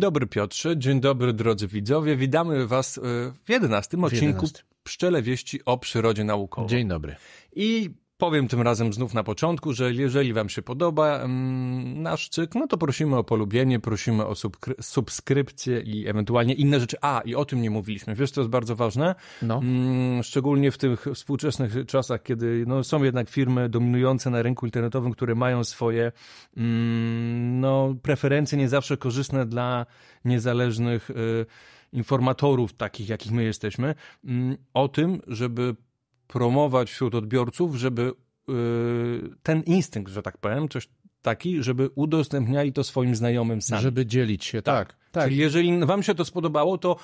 Dzień dobry Piotrze, dzień dobry drodzy widzowie. Witamy Was e, w jedenastym odcinku 11. Pszczele Wieści o przyrodzie naukowej. Dzień dobry. I powiem tym razem znów na początku, że jeżeli Wam się podoba mm, nasz cykl, no to prosimy o polubienie, prosimy o subskry- subskrypcję i ewentualnie inne rzeczy. A, i o tym nie mówiliśmy. Wiesz, co jest bardzo ważne? No. Mm, szczególnie w tych współczesnych czasach, kiedy no, są jednak firmy dominujące na rynku internetowym, które mają swoje mm, no, preferencje nie zawsze korzystne dla niezależnych y, informatorów, takich jakich my jesteśmy, mm, o tym, żeby promować wśród odbiorców, żeby y, ten instynkt, że tak powiem, coś taki, żeby udostępniali to swoim znajomym sami. Żeby dzielić się, tak. tak. Czyli jeżeli wam się to spodobało, to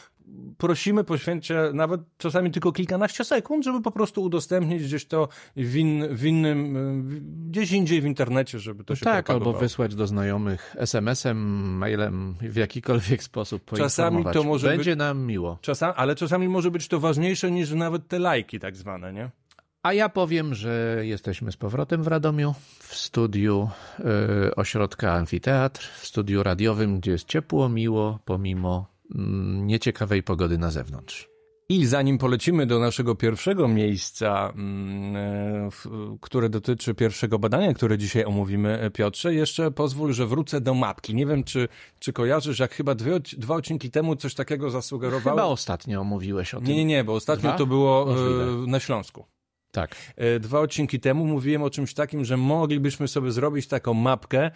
prosimy, poświęćcie nawet czasami tylko kilkanaście sekund, żeby po prostu udostępnić gdzieś to w, in, w innym, gdzieś indziej w internecie, żeby to się tak, albo wysłać do znajomych SMS-em, mailem, w jakikolwiek sposób Czasami to może Będzie nam miło. Czasami, ale czasami może być to ważniejsze niż nawet te lajki tak zwane, nie? A ja powiem, że jesteśmy z powrotem w Radomiu, w studiu y, ośrodka Amfiteatr, w studiu radiowym, gdzie jest ciepło, miło, pomimo nieciekawej pogody na zewnątrz. I zanim polecimy do naszego pierwszego miejsca, mm, e, które dotyczy pierwszego badania, które dzisiaj omówimy, e, Piotrze, jeszcze pozwól, że wrócę do mapki. Nie wiem, czy, czy kojarzysz, jak chyba dwie, dwa odcinki temu coś takiego zasugerowało. Chyba ostatnio mówiłeś o tym. Nie, nie, nie, bo ostatnio Dwa? to było Możliwe. e, na Śląsku. Tak. Dwa odcinki temu mówiłem o czymś takim, że moglibyśmy sobie zrobić taką mapkę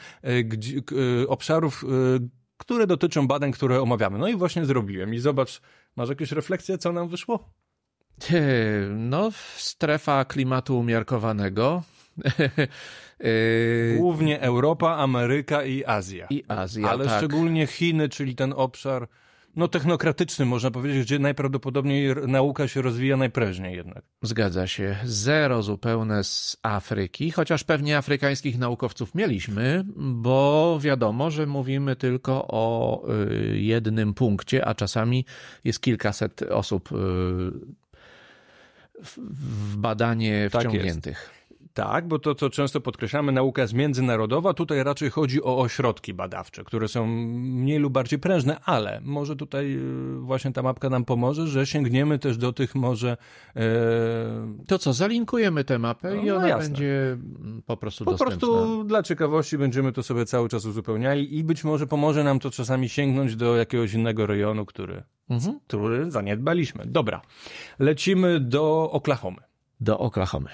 obszarów, które dotyczą badań, które omawiamy. No i właśnie zrobiłem. I zobacz, masz jakieś refleksje, co nam wyszło? No, strefa klimatu umiarkowanego. Yy, Głównie Europa, Ameryka i Azja. I Azja, Ale tak. szczególnie Chiny, czyli ten obszar, no technokratyczny można powiedzieć, gdzie najprawdopodobniej nauka się rozwija najprężniej jednak. Zgadza się. Zero zupełne z Afryki, chociaż pewnie afrykańskich naukowców mieliśmy, bo wiadomo, że mówimy tylko o y, jednym punkcie, a czasami jest kilkaset osób y, w, badanie Tak wciągniętych. Tak, bo to, co często podkreślamy, nauka jest międzynarodowa. Tutaj raczej chodzi o ośrodki badawcze, które są mniej lub bardziej prężne, ale może tutaj y, właśnie ta mapka nam pomoże, że sięgniemy też do tych może e, To co, zalinkujemy tę mapę i No, ona jasne. będzie mm, po prostu Po dostępna. prostu dla ciekawości będziemy to sobie cały czas uzupełniali i być może pomoże nam to czasami sięgnąć do jakiegoś innego rejonu, który, Mhm. który zaniedbaliśmy. Dobra, lecimy do Oklahomy. Do Oklahomy.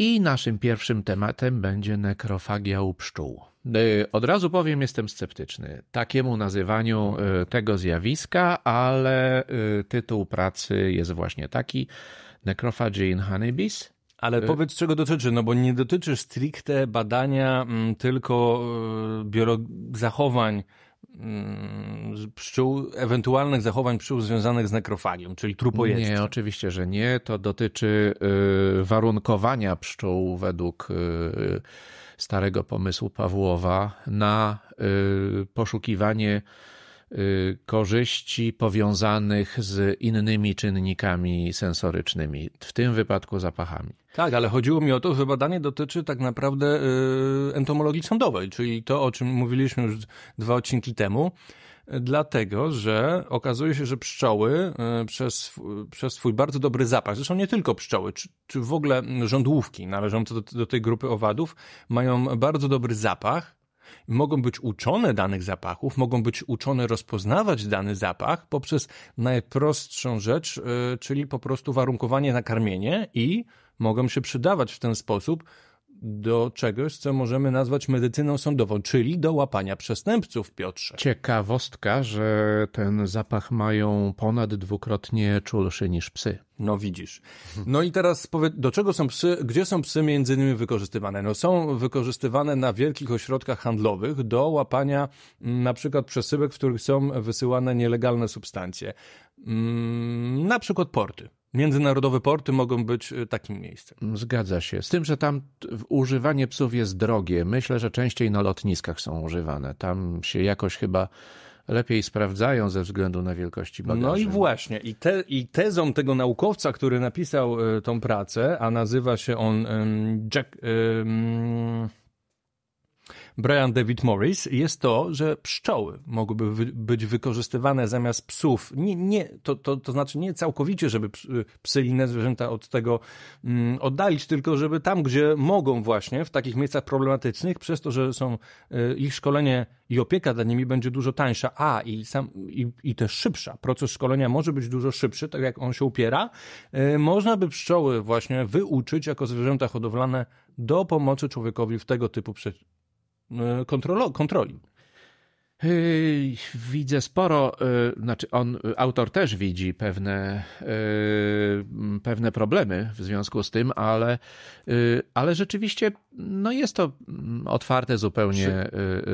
I naszym pierwszym tematem będzie nekrofagia u pszczół. Y, Od razu powiem, jestem sceptyczny takiemu nazywaniu y, tego zjawiska, ale y, tytuł pracy jest właśnie taki: Necrophagy in honeybees. Ale powiedz, czego dotyczy, no bo nie dotyczy stricte badania mm, tylko y, zachowań pszczół, ewentualnych zachowań pszczół związanych z nekrofagią, czyli trupojedztwem. Nie, oczywiście, że nie. To dotyczy y, warunkowania pszczół według y, starego pomysłu Pawłowa na y, poszukiwanie korzyści powiązanych z innymi czynnikami sensorycznymi, w tym wypadku zapachami. Tak, ale chodziło mi o to, że badanie dotyczy tak naprawdę y, entomologii sądowej, czyli to, o czym mówiliśmy już dwa odcinki temu, y, dlatego, że okazuje się, że pszczoły y, przez, przez swój bardzo dobry zapach, zresztą nie tylko pszczoły, czy, czy w ogóle żądłówki należące do, do tej grupy owadów, mają bardzo dobry zapach, mogą być uczone danych zapachów, mogą być uczone rozpoznawać dany zapach poprzez najprostszą rzecz, y, czyli po prostu warunkowanie na karmienie i mogą się przydawać w ten sposób do czegoś, co możemy nazwać medycyną sądową, czyli do łapania przestępców, Piotrze. Ciekawostka, że ten zapach mają ponad dwukrotnie czulszy niż psy. No widzisz. No i teraz powiedz, do czego są psy, gdzie są psy między innymi wykorzystywane? No są wykorzystywane na wielkich ośrodkach handlowych do łapania mm, na przykład przesyłek, w których są wysyłane nielegalne substancje. Mm, Na przykład porty. Międzynarodowe porty mogą być y, takim miejscem. Zgadza się. Z tym, że tam używanie psów jest drogie. Myślę, że częściej na lotniskach są używane. Tam się jakoś chyba lepiej sprawdzają ze względu na wielkości bagaży. No i właśnie. I, te, i tezą tego naukowca, który napisał y, tą pracę, a nazywa się on Jack... Brian David Morris, jest to, że pszczoły mogłyby wy, być wykorzystywane zamiast psów. Nie, nie, to, to, to znaczy nie całkowicie, żeby psy inne zwierzęta od tego mm, oddalić, tylko żeby tam, gdzie mogą właśnie, w takich miejscach problematycznych, przez to, że są y, ich szkolenie i opieka nad nimi będzie dużo tańsza, a i, sam, i, i też szybsza. Proces szkolenia może być dużo szybszy, tak jak on się upiera. Y, można by pszczoły właśnie wyuczyć jako zwierzęta hodowlane do pomocy człowiekowi w tego typu kontrolo, kontroli. Widzę sporo, yy, znaczy on, autor też widzi pewne, yy, pewne problemy w związku z tym, ale, ale rzeczywiście no jest to otwarte zupełnie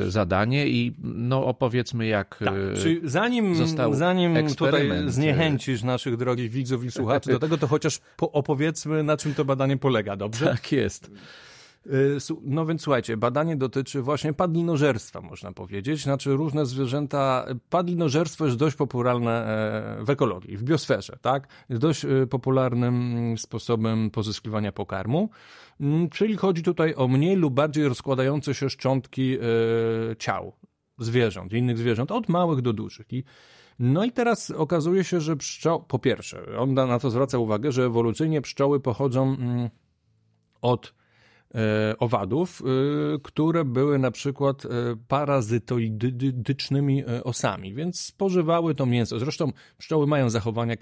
zadanie i no opowiedzmy jak tak, czyli zanim, został zanim tutaj zniechęcisz naszych drogich widzów i słuchaczy do tego, to chociaż opowiedzmy na czym to badanie polega, dobrze? Tak jest. Y, no więc słuchajcie, badanie dotyczy właśnie padlinożerstwa, można powiedzieć. Znaczy różne zwierzęta, padlinożerstwo jest dość popularne e, w ekologii, w biosferze, tak? Jest dość e, popularnym mm, sposobem pozyskiwania pokarmu. Mm, czyli chodzi tutaj o mniej lub bardziej rozkładające się szczątki e, ciał zwierząt, innych zwierząt, od małych do dużych. I no i teraz okazuje się, że pszczoły, po pierwsze, on na to zwraca uwagę, że ewolucyjnie pszczoły pochodzą mm, od owadów, e, które były na przykład e, parazytoidycznymi osami, więc spożywały to mięso. Zresztą pszczoły mają zachowania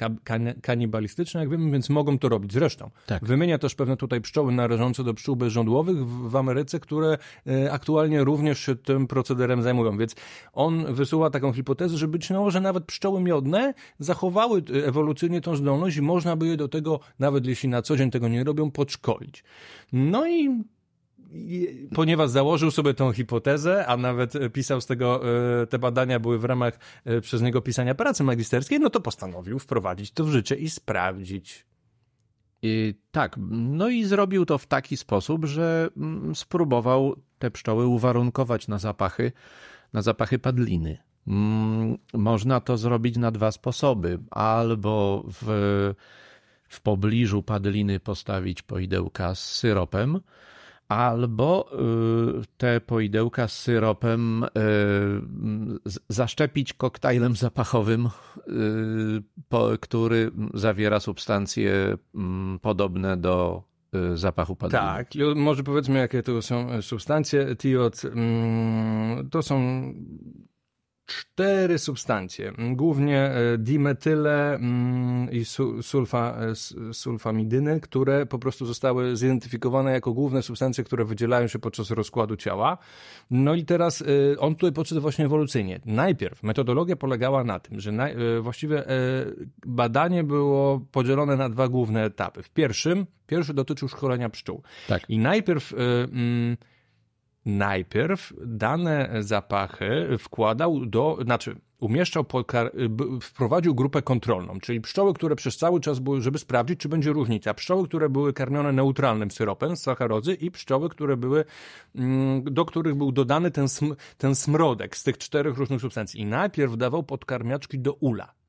kanibalistyczne, jak wiemy, więc mogą to robić. Zresztą tak. wymienia też pewne tutaj pszczoły należące do pszczół bezrządłowych w Ameryce, które aktualnie również się tym procederem zajmują, więc on wysuwa taką hipotezę, że być może nawet pszczoły miodne zachowały ewolucyjnie tą zdolność i można by je do tego, nawet jeśli na co dzień tego nie robią, podszkolić. No i ponieważ założył sobie tą hipotezę, a nawet pisał z tego, e, te badania były w ramach e, przez niego pisania pracy magisterskiej, no to postanowił wprowadzić to w życie i sprawdzić. I tak, no i zrobił to w taki sposób, że mm, spróbował te pszczoły uwarunkować na zapachy, na zapachy padliny. Mm, można to zrobić na dwa sposoby. Albo w, w pobliżu padliny postawić poidełka z syropem, albo y, te poidełka z syropem y, zaszczepić koktajlem zapachowym, y, który zawiera substancje mm, podobne do zapachu padliny. Tak, może powiedzmy, jakie to są substancje. Tiot mm, to są cztery substancje, głównie e, dimetyle mm, i sulfa, e, sulfamidyny, które po prostu zostały zidentyfikowane jako główne substancje, które wydzielają się podczas rozkładu ciała. No i teraz e, on tutaj podszedł właśnie ewolucyjnie. Najpierw metodologia polegała na tym, że właściwie badanie było podzielone na dwa główne etapy. W pierwszym, pierwszy dotyczył szkolenia pszczół. Tak. I najpierw mm, najpierw dane zapachy wkładał do, znaczy umieszczał, wprowadził grupę kontrolną, czyli pszczoły, które przez cały czas były, żeby sprawdzić, czy będzie różnica. Pszczoły, które były karmione neutralnym syropem z sacharozy i pszczoły, które były, mm, do których był dodany ten, sm ten smrodek z tych czterech różnych substancji. I najpierw dawał podkarmiaczki do ula.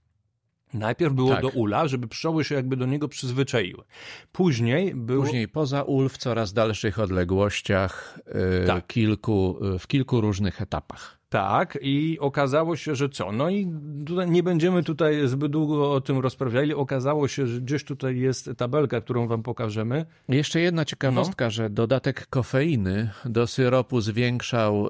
Najpierw było tak. do ula, żeby pszczoły się jakby do niego przyzwyczaiły. Później było... Później poza ul w coraz dalszych odległościach, yy, tak. kilku, yy, w kilku różnych etapach. Tak, i okazało się, że co? No i nie będziemy tutaj zbyt długo o tym rozprawiali. Okazało się, że gdzieś tutaj jest tabelka, którą wam pokażemy. Jeszcze jedna ciekawostka, no. że dodatek kofeiny do syropu zwiększał y,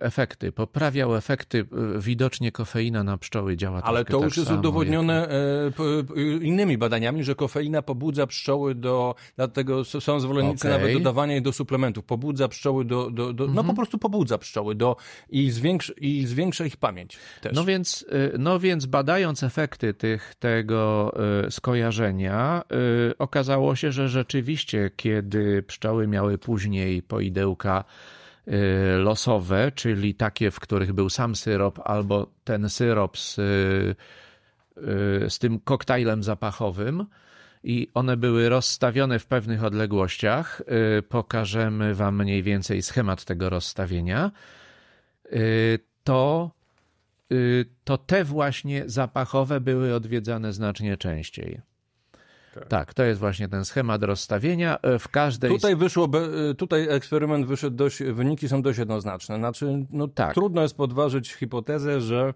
efekty, poprawiał efekty. Y, widocznie kofeina na pszczoły działa Ale to tak już jest udowodnione jak... y, innymi badaniami, że kofeina pobudza pszczoły do, dlatego są zwolennicy okay. nawet dodawania jej do suplementów, pobudza pszczoły do, do, do no mhm. po prostu pobudza pszczoły do i i zwiększa ich pamięć też. No więc, y, no więc badając efekty tych, tego y, skojarzenia, y, okazało się, że rzeczywiście, kiedy pszczoły miały później poidełka losowe, czyli takie, w których był sam syrop, albo ten syrop z, z tym koktajlem zapachowym, i one były rozstawione w pewnych odległościach. Pokażemy Wam mniej więcej schemat tego rozstawienia. To, to te właśnie zapachowe były odwiedzane znacznie częściej. Tak. tak. to jest właśnie ten schemat rozstawienia. E, w każdej. Tutaj wyszło, e, tutaj eksperyment wyszedł dość, wyniki są dość jednoznaczne. Znaczy, no, tak. trudno jest podważyć hipotezę, że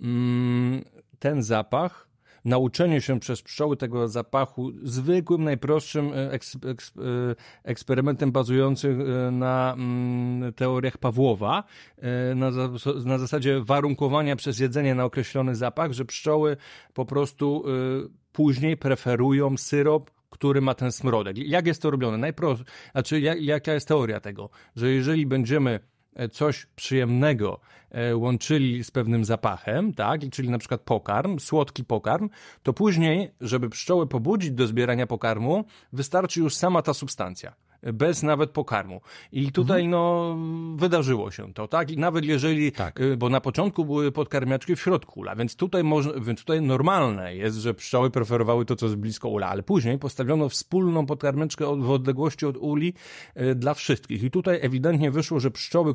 mm, ten zapach nauczenie się przez pszczoły tego zapachu zwykłym, najprostszym e, eks, eks, eksperymentem bazującym na mm, teoriach Pawłowa, na, na zasadzie warunkowania przez jedzenie na określony zapach, że pszczoły po prostu później preferują syrop, który ma ten smrodek. Jak jest to robione? Najprościej, znaczy jak, jaka jest teoria tego? Że jeżeli będziemy e, coś przyjemnego e, łączyli z pewnym zapachem, tak, czyli na przykład pokarm, słodki pokarm, to później, żeby pszczoły pobudzić do zbierania pokarmu, wystarczy już sama ta substancja bez nawet pokarmu. I tutaj mhm. no wydarzyło się to, tak? I nawet jeżeli, tak. Y, bo na początku były podkarmiaczki w środku ula, więc tutaj, można, więc tutaj normalne jest, że pszczoły preferowały to, co jest blisko ula, ale później postawiono wspólną podkarmiaczkę w odległości od uli y, dla wszystkich. I tutaj ewidentnie wyszło, że pszczoły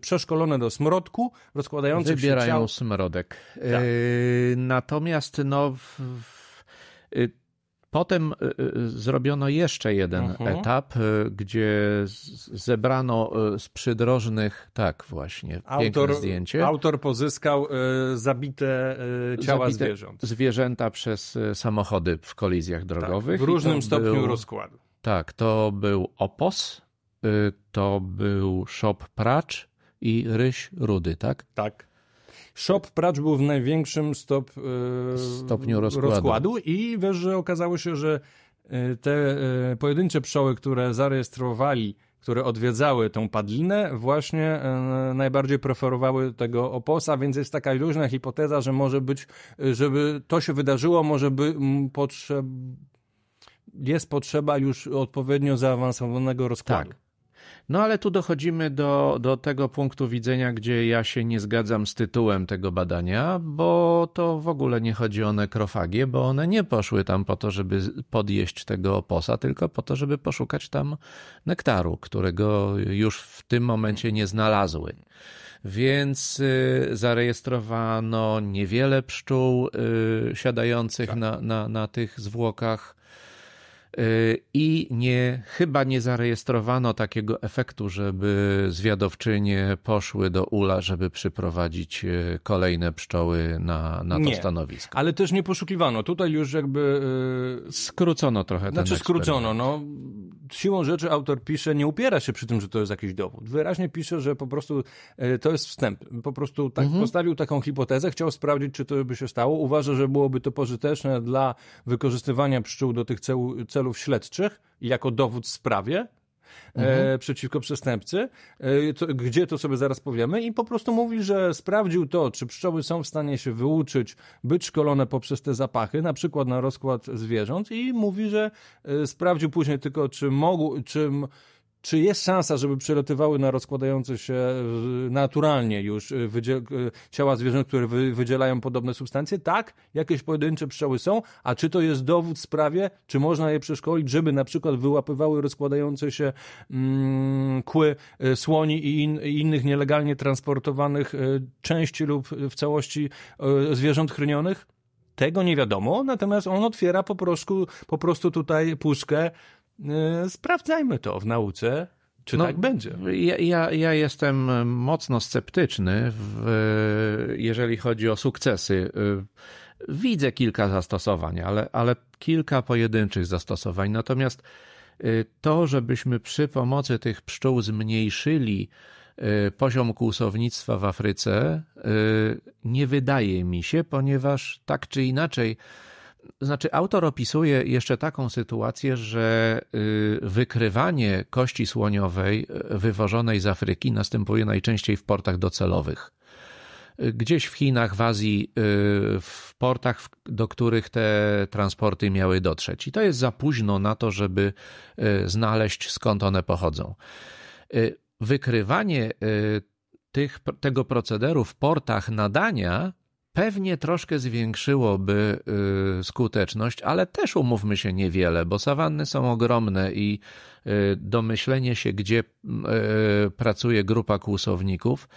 przeszkolone do smrodku, rozkładające Wybierają się ciał... smrodek. Tak. Yy, natomiast no... W, w, Potem y, y, zrobiono jeszcze jeden uh-huh. etap, y, gdzie zebrano z przydrożnych, tak właśnie, autor, zdjęcie. Autor pozyskał zabite ciała zabite zwierząt. Zwierzęta przez samochody w kolizjach drogowych. Tak, w różnym stopniu był, rozkładu. Tak, to był opos, to był szop pracz i ryś rudy, tak? Tak. Shop Pracz był w największym stop, e, stopniu rozkładu. rozkładu i wiesz, że okazało się, że e, te e, pojedyncze pszczoły, które zarejestrowali które odwiedzały tą padlinę, właśnie najbardziej preferowały tego oposa, więc jest taka luźna hipoteza, że może być, żeby to się wydarzyło, może by potrzeb... jest potrzeba już odpowiednio zaawansowanego rozkładu. Tak. No ale tu dochodzimy do, do tego punktu widzenia, gdzie ja się nie zgadzam z tytułem tego badania, bo to w ogóle nie chodzi o nekrofagię, bo one nie poszły tam po to, żeby podjeść tego oposa, tylko po to, żeby poszukać tam nektaru, którego już w tym momencie nie znalazły. Więc y, zarejestrowano niewiele pszczół y, siadających tak. na, na, na tych zwłokach i nie, chyba nie zarejestrowano takiego efektu, żeby zwiadowczynie poszły do ula, żeby przyprowadzić y, kolejne pszczoły na, na to nie, stanowisko. Ale też nie poszukiwano. Tutaj już jakby... Yy... Skrócono trochę ten Znaczy skrócono, no. Siłą rzeczy autor pisze, nie upiera się przy tym, że to jest jakiś dowód. Wyraźnie pisze, że po prostu yy, to jest wstęp. Po prostu tak, mhm. postawił taką hipotezę, chciał sprawdzić, czy to by się stało. Uważa, że byłoby to pożyteczne dla wykorzystywania pszczół do tych celów, śledczych jako dowód w sprawie, e, Mhm. E, przeciwko przestępcy, e, to, gdzie to sobie zaraz powiemy, i po prostu mówi, że sprawdził to, czy pszczoły są w stanie się wyuczyć, być szkolone poprzez te zapachy, na przykład na rozkład zwierząt, i mówi, że e, sprawdził później tylko, czy mogą, czy czy jest szansa, żeby przelatywały na rozkładające się naturalnie już y, y, ciała zwierząt, które wydzielają podobne substancje? Tak, jakieś pojedyncze pszczoły są, a czy to jest dowód w sprawie, czy można je przeszkolić, żeby na przykład wyłapywały rozkładające się mm, kły y, słoni i, in, i, innych nielegalnie transportowanych części lub w całości zwierząt chronionych? Tego nie wiadomo, natomiast on otwiera po prostu, po prostu tutaj puszkę sprawdzajmy to w nauce, czy no, tak będzie. Ja, ja, ja, jestem mocno sceptyczny, w, jeżeli chodzi o sukcesy. E, widzę kilka zastosowań, ale, ale kilka pojedynczych zastosowań. Natomiast e, to, żebyśmy przy pomocy tych pszczół zmniejszyli poziom kłusownictwa w Afryce, nie wydaje mi się, ponieważ tak czy inaczej znaczy, autor opisuje jeszcze taką sytuację, że y, wykrywanie kości słoniowej y, wywożonej z Afryki następuje najczęściej w portach docelowych. Y, gdzieś w Chinach, w Azji, w portach, do których te transporty miały dotrzeć. I to jest za późno na to, żeby znaleźć skąd one pochodzą. Wykrywanie tych, tego procederu w portach nadania pewnie troszkę zwiększyłoby y, skuteczność, ale też umówmy się niewiele, bo sawanny są ogromne i y, domyślenie się, gdzie y, pracuje grupa kłusowników,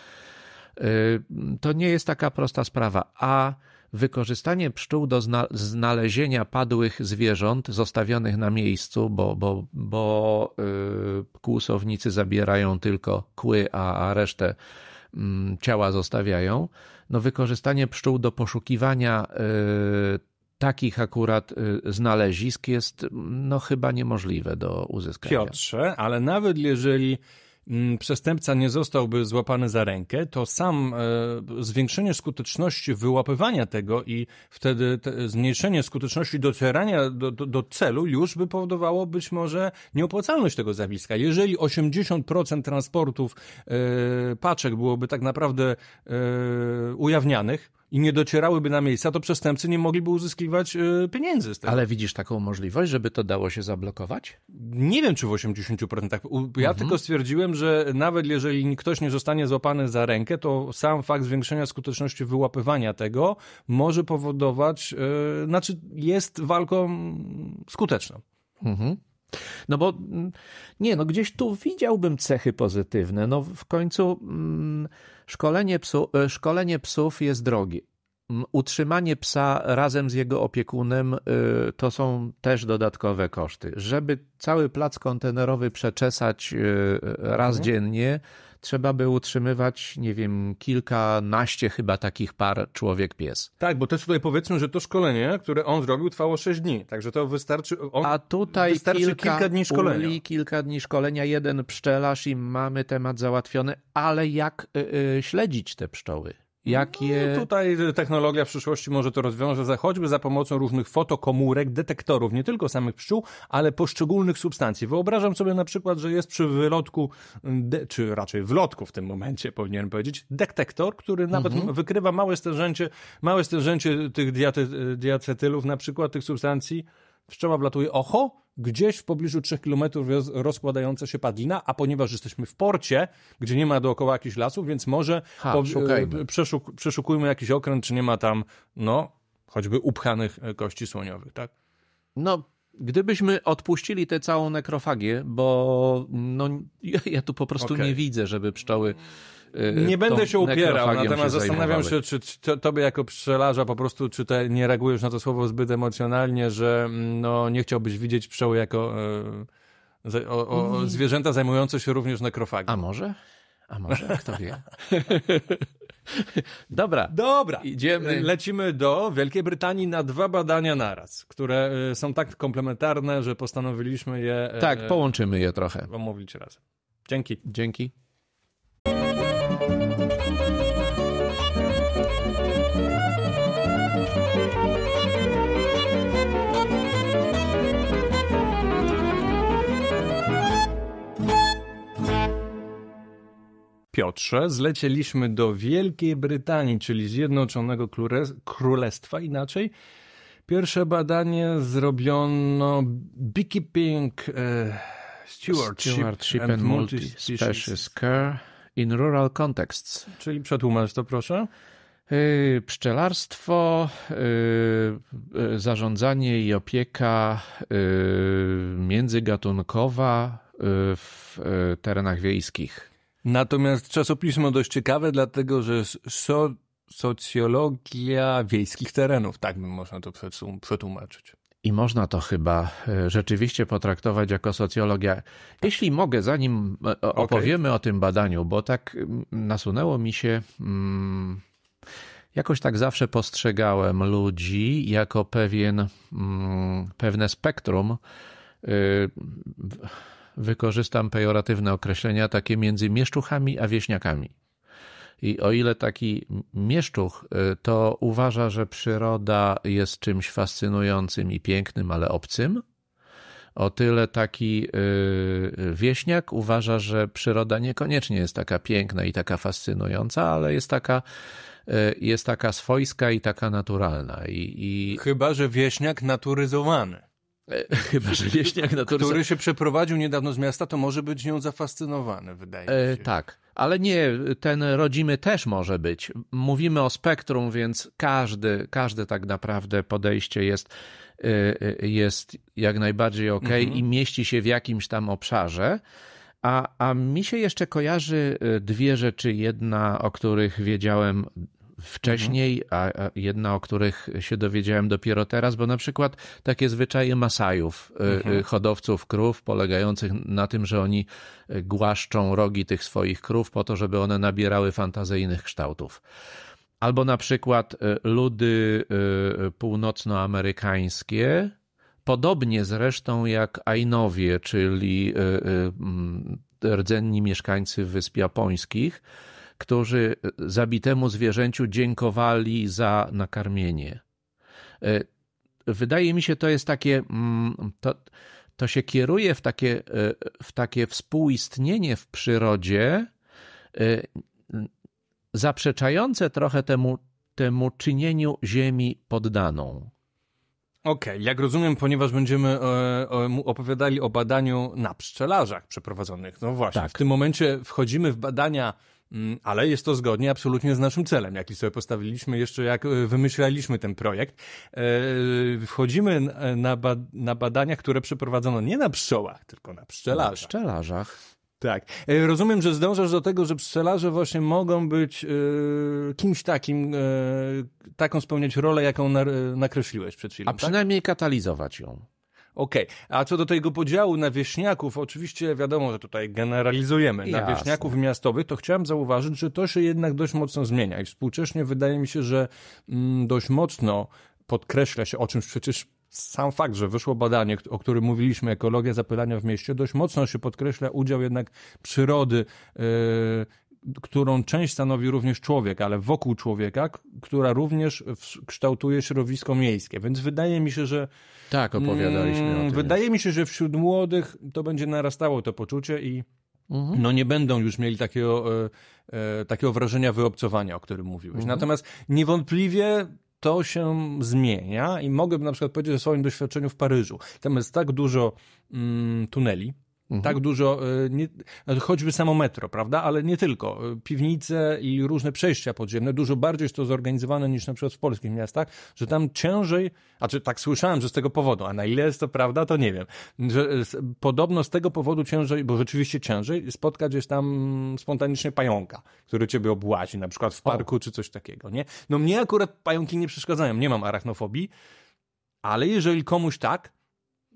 to nie jest taka prosta sprawa. A wykorzystanie pszczół do znalezienia padłych zwierząt zostawionych na miejscu, bo, bo, bo kłusownicy zabierają tylko kły, a, a resztę ciała zostawiają, no wykorzystanie pszczół do poszukiwania y, takich akurat y, znalezisk jest no chyba niemożliwe do uzyskania. Piotrze, ale nawet jeżeli mm, przestępca nie zostałby złapany za rękę, to sam e, zwiększenie skuteczności wyłapywania tego i wtedy zmniejszenie skuteczności docierania do, do, do, celu już by powodowało być może nieopłacalność tego zjawiska. Jeżeli 80% transportów e, paczek byłoby tak naprawdę e, ujawnianych, i nie docierałyby na miejsca, to przestępcy nie mogliby uzyskiwać e, pieniędzy z tego. Ale widzisz taką możliwość, żeby to dało się zablokować? Nie wiem, czy w 80%. Ja mhm. tylko stwierdziłem, że nawet jeżeli ktoś nie zostanie złapany za rękę, to sam fakt zwiększenia skuteczności wyłapywania tego może powodować, yy, znaczy jest walką skuteczną. Mhm. No bo mm, nie, no gdzieś tu widziałbym cechy pozytywne. No w końcu mm, szkolenie, psu, e, szkolenie psów jest drogie. Utrzymanie psa razem z jego opiekunem y, to są też dodatkowe koszty. Żeby cały plac kontenerowy przeczesać y, raz mhm. dziennie, trzeba by utrzymywać, nie wiem, kilkanaście chyba takich par człowiek-pies. Tak, bo też tutaj powiedzmy, że to szkolenie, które on zrobił, trwało 6 dni, także to wystarczy, A tutaj wystarczy kilka, kilka dni szkolenia. Uli, kilka dni szkolenia, jeden pszczelarz i mamy temat załatwiony, ale jak y, y, śledzić te pszczoły? Jakie... No, tutaj technologia w przyszłości może to rozwiązać, choćby za pomocą różnych fotokomórek, detektorów, nie tylko samych pszczół, ale poszczególnych substancji. Wyobrażam sobie na przykład, że jest przy wylotku, czy raczej wlotku w tym momencie powinienem powiedzieć, detektor, który nawet mhm. wykrywa małe stężenie, małe stężenie tych diaty, diacetylów, na przykład tych substancji. Pszczoła wlatuje, oho, gdzieś w pobliżu 3 km rozkładająca się padlina, a ponieważ jesteśmy w porcie, gdzie nie ma dookoła jakichś lasów, więc może ha, po, e, przeszuk przeszukujmy jakiś okręt, czy nie ma tam, no, choćby upchanych e, kości słoniowych, tak? No, Gdybyśmy odpuścili tę całą nekrofagię, bo no, ja tu po prostu okay. nie widzę, żeby pszczoły nie będę się upierał, natomiast się zastanawiam się, czy, czy tobie jako pszczelarza po prostu, czy te, nie reagujesz na to słowo zbyt emocjonalnie, że mm, no, nie chciałbyś widzieć pszczoły jako e, o, o, mm. zwierzęta zajmujące się również nekrofagią. A może? A może? Kto wie? Dobra. Dobra. Idziemy. Lecimy do Wielkiej Brytanii na dwa badania naraz, które e, są tak komplementarne, że postanowiliśmy je. Tak, połączymy je trochę. Omówić razem. Dzięki. Dzięki. Piotrze, zlecieliśmy do Wielkiej Brytanii, czyli Zjednoczonego Królestwa inaczej. Pierwsze badanie zrobiono Beekeeping e, Stewardship, Stewardship and, and Multi-Species Care in Rural Contexts. Czyli przetłumacz to proszę. Y, pszczelarstwo, y, y, zarządzanie i opieka międzygatunkowa w terenach wiejskich. Natomiast czasopismo dość ciekawe, dlatego że so, socjologia wiejskich terenów, tak bym można to przetłumaczyć. I można to chyba e, rzeczywiście potraktować jako socjologia. Jeśli mogę, zanim e, opowiemy okay. o tym badaniu, bo tak nasunęło mi się. Mm, jakoś tak zawsze postrzegałem ludzi jako pewien, mm, pewne spektrum. E, wykorzystam pejoratywne określenia, takie między mieszczuchami a wieśniakami. I o ile taki mieszczuch y, to uważa, że przyroda jest czymś fascynującym i pięknym, ale obcym, o tyle taki y, wieśniak uważa, że przyroda niekoniecznie jest taka piękna i taka fascynująca, ale jest taka, y, jest taka swojska i taka naturalna. I, i... Chyba, że wieśniak naturyzowany. E, chyba, że wieśniak naturalny. Który się przeprowadził niedawno z miasta, to może być nią zafascynowany, wydaje mi E, się. tak, ale nie, ten rodzimy też może być. Mówimy o spektrum, więc każdy, każde tak naprawdę podejście jest, e, e, jest jak najbardziej ok i mieści się w jakimś tam obszarze. A, a mi się jeszcze kojarzy e, dwie rzeczy. Jedna, o których wiedziałem wcześniej, a jedna, o których się dowiedziałem dopiero teraz, bo na przykład takie zwyczaje Masajów, y, y, hodowców krów, polegających na tym, że oni głaszczą rogi tych swoich krów po to, żeby one nabierały fantazyjnych kształtów. Albo na przykład y, ludy północnoamerykańskie, podobnie zresztą jak Ainowie, czyli mm, rdzenni mieszkańcy Wysp Japońskich, którzy zabitemu zwierzęciu dziękowali za nakarmienie. E, Wydaje mi się, to jest takie, mm, to, to się kieruje w takie, e, w takie współistnienie w przyrodzie, e, zaprzeczające trochę temu, temu czynieniu ziemi poddaną. Okej, jak rozumiem, ponieważ będziemy e, e, opowiadali o badaniu na pszczelarzach przeprowadzonych. No właśnie, Tak. w tym momencie wchodzimy w badania, ale jest to zgodnie absolutnie z naszym celem, jaki sobie postawiliśmy jeszcze jak e, wymyślaliśmy ten projekt. E, Wchodzimy n- na, ba na badania, które przeprowadzono nie na pszczołach, tylko na pszczelarzach. pszczelarzach. Tak. E, Rozumiem, że zdążasz do tego, że pszczelarze właśnie mogą być e, kimś takim, e, taką spełniać rolę, jaką na, nakreśliłeś przed chwilą. A tak? przynajmniej katalizować ją. Okej, a co do tego podziału na wieśniaków, oczywiście wiadomo, że tutaj generalizujemy na Jasne. wieśniaków miastowych, to chciałem zauważyć, że to się jednak dość mocno zmienia i współcześnie wydaje mi się, że mm, dość mocno podkreśla się o czymś przecież sam fakt, że wyszło badanie, o którym mówiliśmy, ekologia zapylania w mieście, dość mocno się podkreśla udział jednak przyrody, yy, którą część stanowi również człowiek, ale wokół człowieka, która również kształtuje środowisko miejskie. Więc wydaje mi się, że Tak, opowiadaliśmy Mm, o tym. Wydaje mi się, że wśród młodych to będzie narastało to poczucie i Mhm. no nie będą już mieli takiego, e, e, takiego wrażenia wyobcowania, o którym mówiłeś. Mhm. Natomiast niewątpliwie to się zmienia i mogę na przykład powiedzieć o swoim doświadczeniu w Paryżu. Tam jest tak dużo mm, tuneli, Mhm. tak dużo, e, nie, choćby samo metro, prawda, ale nie tylko. E, Piwnice i różne przejścia podziemne, dużo bardziej jest to zorganizowane niż na przykład w polskich miastach, że tam ciężej, a czy tak słyszałem, że z tego powodu, a na ile jest to prawda, to nie wiem, że e, s- podobno z tego powodu ciężej, bo rzeczywiście ciężej, spotkać jest tam spontanicznie pająka, który ciebie obłazi, na przykład w parku czy coś takiego, nie? No mnie akurat pająki nie przeszkadzają, nie mam arachnofobii, ale jeżeli komuś tak,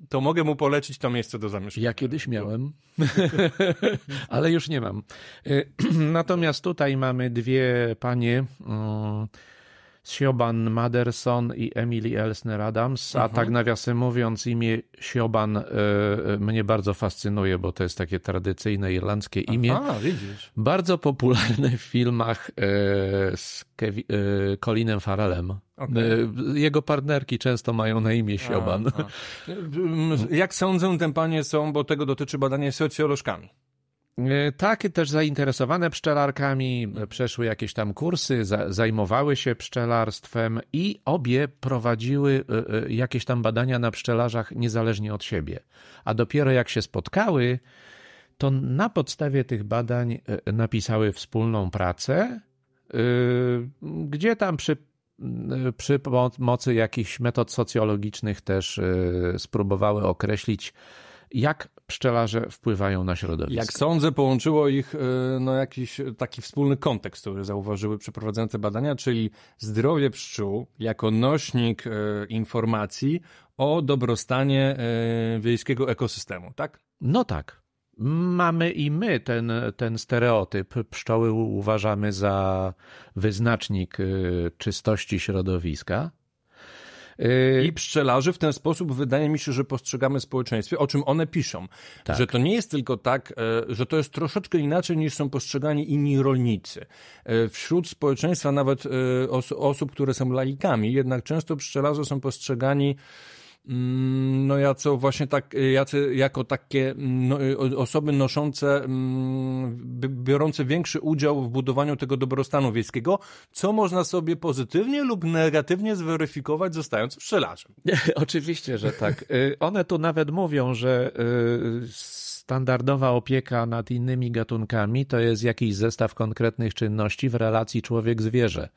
to mogę mu polecić to miejsce do zamieszkania. Ja kiedyś miałem, ale już nie mam. Y, Natomiast tutaj mamy dwie panie, mm, Sioban Maderson i Emily Elsner Adams, a tak nawiasem mówiąc imię Sioban y, y, mnie bardzo fascynuje, bo to jest takie tradycyjne irlandzkie imię. A, widzisz. Bardzo popularne w filmach y, z Kevi- y, Colinem Farrellem. Okej. Y, Jego partnerki często mają na imię Sioban. A, a. Jak sądzę, te panie są, bo tego dotyczy badania socjolożkami. Tak, też zainteresowane pszczelarkami, e, przeszły jakieś tam kursy, za, zajmowały się pszczelarstwem i obie prowadziły e, jakieś tam badania na pszczelarzach niezależnie od siebie. A dopiero jak się spotkały, to na podstawie tych badań napisały wspólną pracę, gdzie tam przy, przy pomocy jakichś metod socjologicznych też spróbowały określić, jak pszczelarze wpływają na środowisko. Jak sądzę, połączyło ich e, no, jakiś taki wspólny kontekst, który zauważyły przeprowadzające te badania, czyli zdrowie pszczół jako nośnik e, informacji o dobrostanie e, wiejskiego ekosystemu, tak? No tak. Mamy i my ten, ten stereotyp. Pszczoły uważamy za wyznacznik y, czystości środowiska. Y, I pszczelarzy w ten sposób wydaje mi się, że postrzegamy społeczeństwie, o czym one piszą. Tak. Że to nie jest tylko tak, e, że to jest troszeczkę inaczej niż są postrzegani inni rolnicy. E, Wśród społeczeństwa nawet e, os osób, które są laikami, jednak często pszczelarze są postrzegani no jaco właśnie tak, jacy, jako takie no, osoby noszące, mm, biorące większy udział w budowaniu tego dobrostanu wiejskiego, co można sobie pozytywnie lub negatywnie zweryfikować zostając pszczelarzem. Oczywiście, że tak. Y, one tu nawet mówią, że y, standardowa opieka nad innymi gatunkami to jest jakiś zestaw konkretnych czynności w relacji człowiek-zwierzę.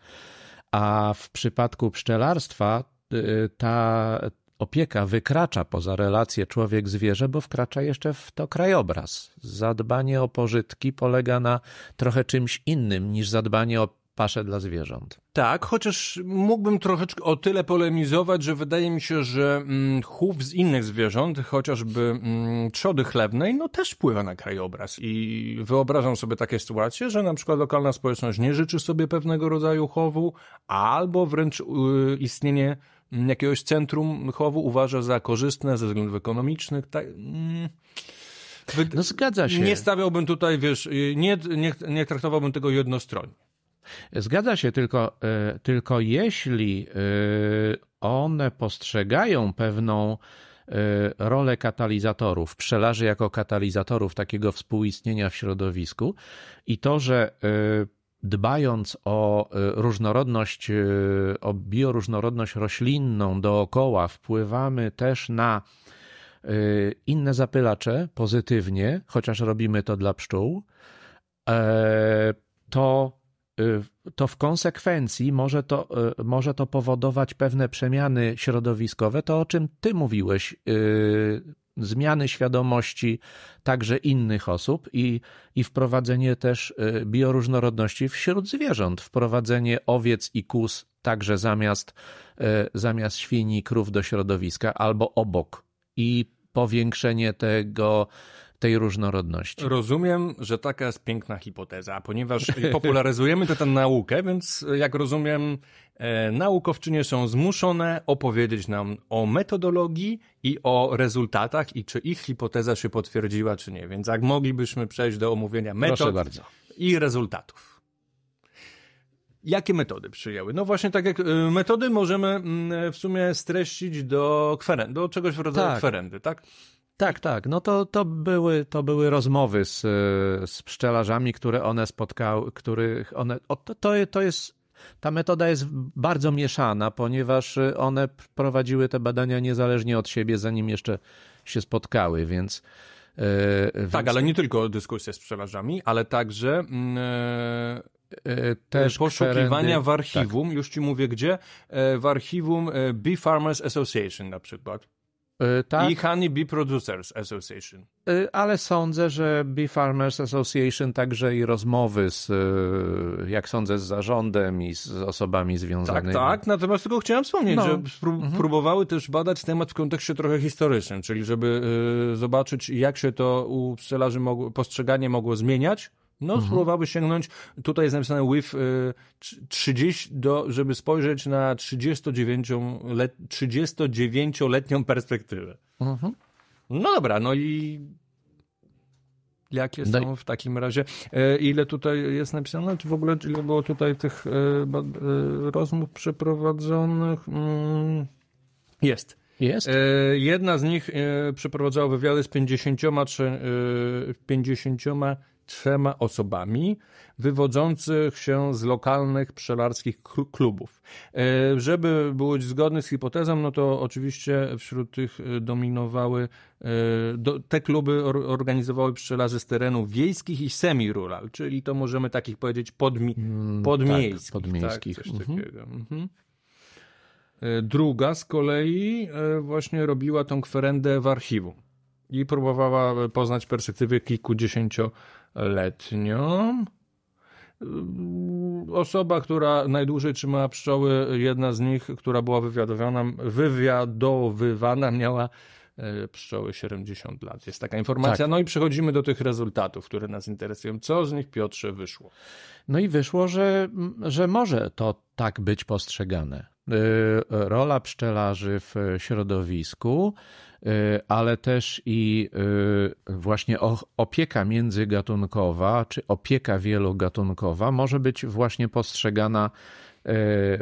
A w przypadku pszczelarstwa y, ta opieka wykracza poza relację człowiek-zwierzę, bo wkracza jeszcze w to krajobraz. Zadbanie o pożytki polega na trochę czymś innym niż zadbanie o pasze dla zwierząt. Tak, chociaż mógłbym troszeczkę o tyle polemizować, że wydaje mi się, że mm, chów z innych zwierząt, chociażby mm, trzody chlewnej, no też wpływa na krajobraz i wyobrażam sobie takie sytuacje, że na przykład lokalna społeczność nie życzy sobie pewnego rodzaju chowu, albo wręcz y, istnienie jakiegoś centrum chowu uważa za korzystne ze względów ekonomicznych. Tak, mm, no zgadza się. Nie stawiałbym tutaj, wiesz, y, nie, nie, nie traktowałbym tego jednostronnie. Zgadza się, tylko, e, tylko jeśli e, one postrzegają pewną rolę katalizatorów, pszczelarzy jako katalizatorów takiego współistnienia w środowisku i to, że dbając o różnorodność, o bioróżnorodność roślinną dookoła, wpływamy też na inne zapylacze pozytywnie, chociaż robimy to dla pszczół, to Y, to w konsekwencji może to, y, może to powodować pewne przemiany środowiskowe, to o czym ty mówiłeś, y, zmiany świadomości także innych osób i, i wprowadzenie też bioróżnorodności wśród zwierząt, wprowadzenie owiec i kus także zamiast, zamiast świni i krów do środowiska albo obok. I powiększenie tego tej różnorodności. Rozumiem, że taka jest piękna hipoteza, ponieważ popularyzujemy tę naukę, więc jak rozumiem, e, naukowczynie są zmuszone opowiedzieć nam o metodologii i o rezultatach i czy ich hipoteza się potwierdziła, czy nie. Więc jak moglibyśmy przejść do omówienia metod i rezultatów. Jakie metody przyjęły? No właśnie tak jak y, metody możemy mm, w sumie streścić do kwerendy, do czegoś w rodzaju tak. kwerendy, tak? Tak, tak. No to, to, były, to były rozmowy z, z pszczelarzami, które one spotkały, których one. To, to, to jest. Ta metoda jest bardzo mieszana, ponieważ one prowadziły te badania niezależnie od siebie, zanim jeszcze się spotkały, więc. Yy, tak, więc... ale nie tylko dyskusje z pszczelarzami, ale także. Yy, też poszukiwania kwerendy, w archiwum, tak. już ci mówię gdzie, w archiwum Bee Farmers Association na przykład. E, tak? I Honey Bee Producers Association. E, ale sądzę, że Bee Farmers Association także i rozmowy z, e, jak sądzę, z zarządem i z osobami związanymi. Tak, tak. Natomiast tylko chciałem wspomnieć, no. że spró- mhm. próbowały też badać temat w kontekście trochę historycznym, czyli żeby y, zobaczyć, jak się to u pszczelarzy mogło, postrzeganie mogło zmieniać no, mhm. spróbowały sięgnąć, tutaj jest napisane with 30, do, żeby spojrzeć na 39-letnią 39 perspektywę. Mhm. No dobra, no i jakie są w takim razie, e, ile tutaj jest napisane, czy w ogóle ile było tutaj tych e, rozmów przeprowadzonych? Mm, jest. Jest. Jedna z nich przeprowadzała wywiady z 50, 50 trzema osobami wywodzących się z lokalnych pszczelarskich klubów. E, żeby być zgodny z hipotezą, no to oczywiście wśród tych e, dominowały, e, te kluby organizowały pszczelarzy z terenów wiejskich i semi-rural, czyli to możemy takich powiedzieć podmi mm, podmiejskich. Tak, podmiejskich. Tak, mhm. mhm. Druga z kolei właśnie robiła tą kwerendę w archiwum i próbowała poznać perspektywy kilkudziesięcioletnią. Osoba, która najdłużej trzymała pszczoły, jedna z nich, która była wywiadowana, wywiadowywana, miała e, pszczoły 70 lat. Jest taka informacja. Tak. No i przechodzimy do tych rezultatów, które nas interesują. Co z nich, Piotrze, wyszło? No i wyszło, że, że może to tak być postrzegane. E, rola pszczelarzy w środowisku Y, ale też i y, właśnie opieka międzygatunkowa, czy opieka wielogatunkowa może być właśnie postrzegana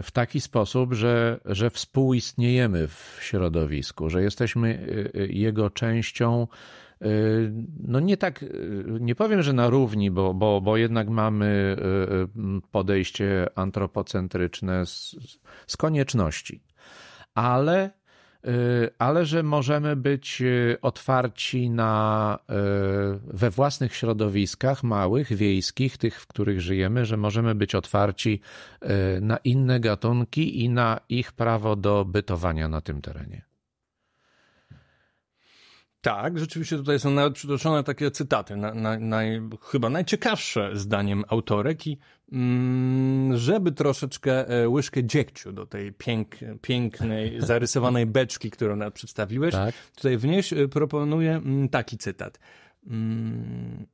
w taki sposób, że, że współistniejemy w środowisku, że jesteśmy jego częścią. No nie tak, nie powiem, że na równi, bo, bo, bo jednak mamy podejście antropocentryczne z, z konieczności, ale Y, ale że możemy być y, otwarci na, y, we własnych środowiskach małych, wiejskich, tych, w których żyjemy, że możemy być otwarci na inne gatunki i na ich prawo do bytowania na tym terenie. Tak, rzeczywiście tutaj są nawet przytoczone takie cytaty, na, na, naj, chyba najciekawsze zdaniem autorek i mm, żeby troszeczkę e, łyżkę dziegciu do tej pięk, pięknej, zarysowanej beczki, którą nam przedstawiłeś, tak. tutaj wnieść e, proponuję mm, taki cytat. Mm,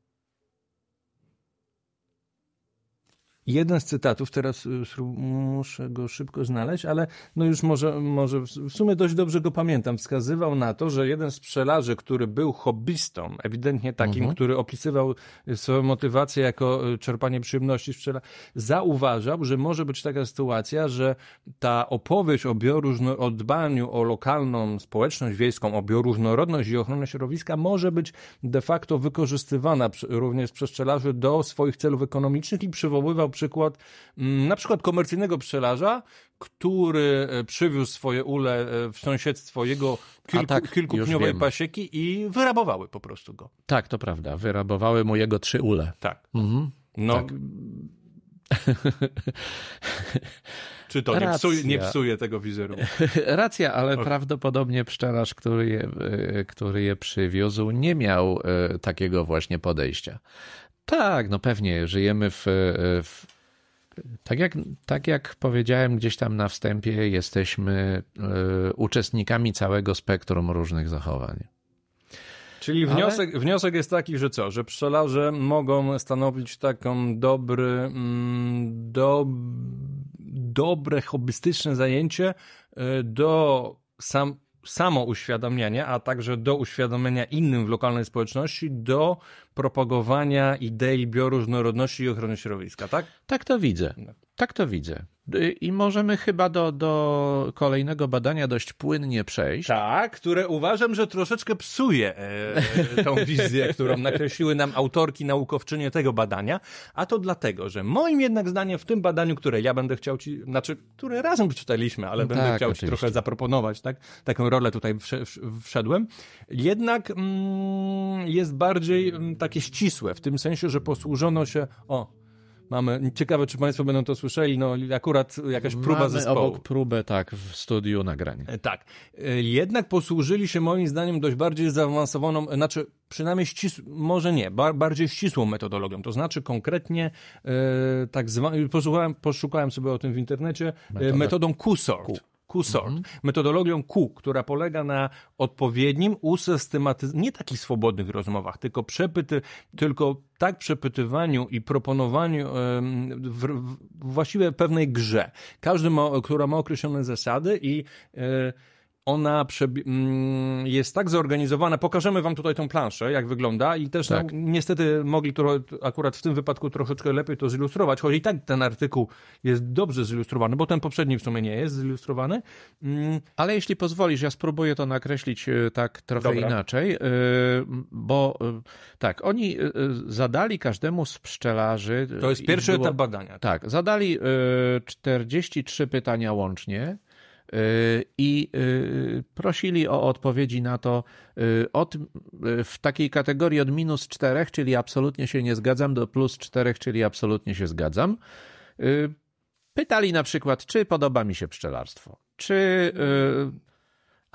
jeden z cytatów, teraz muszę go szybko znaleźć, ale no już może, może w sumie dość dobrze go pamiętam, wskazywał na to, że jeden z pszczelarzy, który był hobbystą, ewidentnie takim, mhm. który opisywał swoją motywację jako y, czerpanie przyjemności z pszczela, zauważał, że może być taka sytuacja, że ta opowieść o, bioróżno, o dbaniu o lokalną społeczność wiejską, o bioróżnorodność i ochronę środowiska może być de facto wykorzystywana również przez pszczelarzy do swoich celów ekonomicznych i przywoływał przykład mm, na przykład komercyjnego pszczelarza, który e, przywiózł swoje ule e, w sąsiedztwo jego kilku, tak, kilkupniowej pasieki i wyrabowały po prostu go. Tak, to prawda. Wyrabowały mu jego trzy ule. Tak. Mhm. No. Tak. Czy to nie psuje, nie psuje, tego wizerunku? Racja, ale okay. prawdopodobnie pszczelarz, który je, e, który je przywiózł, nie miał takiego właśnie podejścia. Tak, no pewnie. Żyjemy w, w tak jak, tak jak powiedziałem gdzieś tam na wstępie, jesteśmy y, uczestnikami całego spektrum różnych zachowań. Czyli wniosek, Ale... wniosek jest taki, że co? Że pszczelarze mogą stanowić taką dobry, mm, do, dobre hobbystyczne zajęcie y, do sam, samo uświadamianie, a także do uświadomienia innym w lokalnej społeczności, do propagowania idei bioróżnorodności i ochrony środowiska, tak? Tak to widzę. No. Tak to widzę. I możemy chyba do, do kolejnego badania dość płynnie przejść. Tak, które uważam, że troszeczkę psuje e, tą wizję, którą nakreśliły nam autorki, naukowczynie tego badania. A to dlatego, że moim jednak zdaniem w tym badaniu, które ja będę chciał ci, znaczy, które razem przeczytaliśmy, ale będę tak, chciał oczywiście. ci trochę zaproponować, tak? Taką rolę tutaj wszedłem. Jednak mm, jest bardziej mm, takie ścisłe, w tym sensie, że posłużono się, o, Mamy, ciekawe, czy Państwo będą to słyszeli, no akurat jakaś próba Mamy zespołu. obok próbę, tak, w studiu nagrania. E, tak. E, jednak posłużyli się moim zdaniem dość bardziej zaawansowaną, znaczy przynajmniej ścisł, może nie, bar, bardziej ścisłą metodologią, to znaczy konkretnie e, tak zwaną, poszukałem, poszukałem sobie o tym w internecie, Metoda. metodą Q-sort. Q-sort. Mhm. Metodologią Q, która polega na odpowiednim usystematyzowaniu, nie takich swobodnych rozmowach, tylko przepyty, tylko tak przepytywaniu i proponowaniu w, w, właściwie pewnej grze. Każdy ma, która ma określone zasady i e, ona mm, jest tak zorganizowana. Pokażemy wam tutaj tą planszę, jak wygląda i też no, tak. no, niestety mogli to akurat w tym wypadku troszeczkę lepiej to zilustrować, choć i tak ten artykuł jest dobrze zilustrowany, bo ten poprzedni w sumie nie jest zilustrowany. Mm. Ale jeśli pozwolisz, ja spróbuję to nakreślić e, tak trochę Dobra. inaczej, e, bo e, tak, oni zadali każdemu z pszczelarzy... To jest pierwszy było, etap badania. Tak, zadali 43 pytania łącznie i y, prosili o odpowiedzi na to y, od, w takiej kategorii od minus czterech, czyli absolutnie się nie zgadzam, do plus czterech, czyli absolutnie się zgadzam. Pytali na przykład, czy podoba mi się pszczelarstwo, czy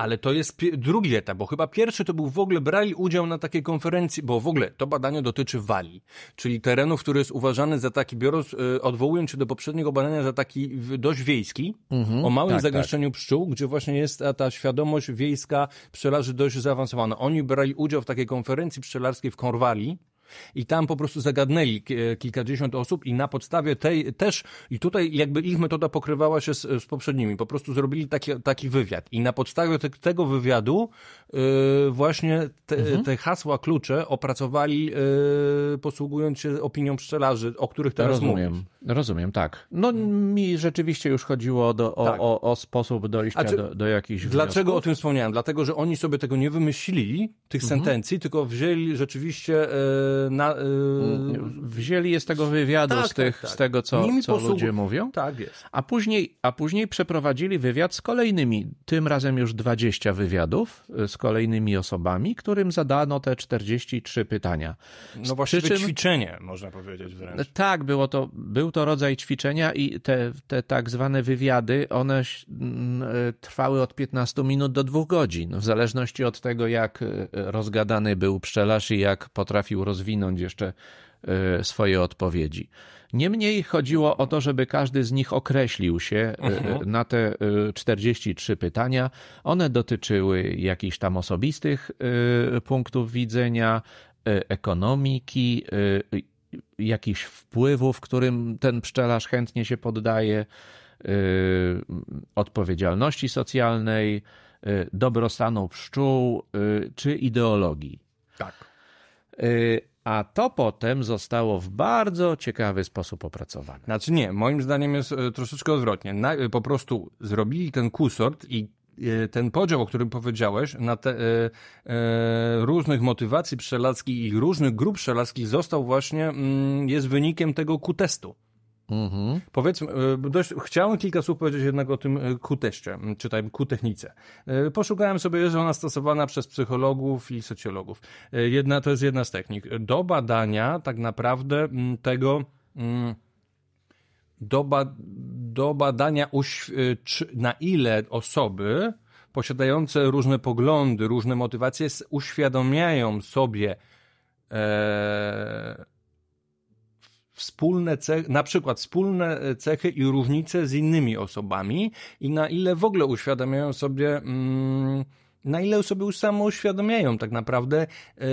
ale to jest drugi etap, bo chyba pierwszy to był w ogóle brali udział na takiej konferencji, bo w ogóle to badanie dotyczy Walii, czyli terenu, który jest uważany za taki, biorąc, y, odwołując się do poprzedniego badania, za taki dość wiejski, mhm, o małym tak, zagęszczeniu tak. pszczół, gdzie właśnie jest ta świadomość wiejska pszczelarzy dość zaawansowana. Oni brali udział w takiej konferencji pszczelarskiej w Korwalii, I tam po prostu zagadnęli kilkadziesiąt osób i na podstawie tej też, i tutaj jakby ich metoda pokrywała się z, z poprzednimi, po prostu zrobili taki, taki wywiad i na podstawie te, tego wywiadu yy, właśnie te, mhm. te, hasła klucze opracowali yy, posługując się opinią pszczelarzy, o których teraz Rozumiem. mówisz. Rozumiem, tak. No mi rzeczywiście już chodziło do, o, tak. o, o sposób dojścia czy, do, do jakichś Dlaczego wniosków. o tym wspomniałem? Dlatego, że oni sobie tego nie wymyślili, tych mhm. sentencji, tylko wzięli rzeczywiście e, na... E... Wzięli z tego wywiadu, tak, z, tych, tak, tak. z tego, co, co ludzie mówią. Tak jest. A później, a później przeprowadzili wywiad z kolejnymi, tym razem już 20 wywiadów e, z kolejnymi osobami, którym zadano te 43 pytania. No właściwie czym... ćwiczenie, można powiedzieć wręcz. Tak, było to, był to rodzaj ćwiczenia i te, te tak zwane wywiady, one mm, e, trwały od 15 minut do 2 godzin, w zależności od tego, jak e, rozgadany był pszczelarz i jak potrafił rozwinąć jeszcze e, swoje odpowiedzi. Niemniej chodziło o to, żeby każdy z nich określił się mhm. na te 43 pytania. One dotyczyły jakichś tam osobistych punktów widzenia, ekonomiki, jakichś wpływów, którym ten pszczelarz chętnie się poddaje, odpowiedzialności socjalnej, dobrostanu pszczół czy ideologii. Tak. A to potem zostało w bardzo ciekawy sposób opracowane. Znaczy nie, moim zdaniem jest troszeczkę odwrotnie. po prostu zrobili ten kusort i ten podział, o którym powiedziałeś, na te e, e, różnych motywacji pszczelackich i różnych grup pszczelackich został właśnie, mm, jest wynikiem tego kutestu. Mhm. Powiedzmy, e, dość, chciałem kilka słów powiedzieć jednak o tym kuteście, czy tam kutechnice. E, poszukałem sobie, że ona stosowana przez psychologów i socjologów. E, jedna, to jest jedna z technik. Do badania tak naprawdę tego do, ba do badania, y, na ile osoby posiadające różne poglądy, różne motywacje uświadamiają sobie e, wspólne cechy, na przykład wspólne cechy i różnice z innymi osobami i na ile w ogóle uświadamiają sobie, mm, na ile sobie samo uświadamiają tak naprawdę e,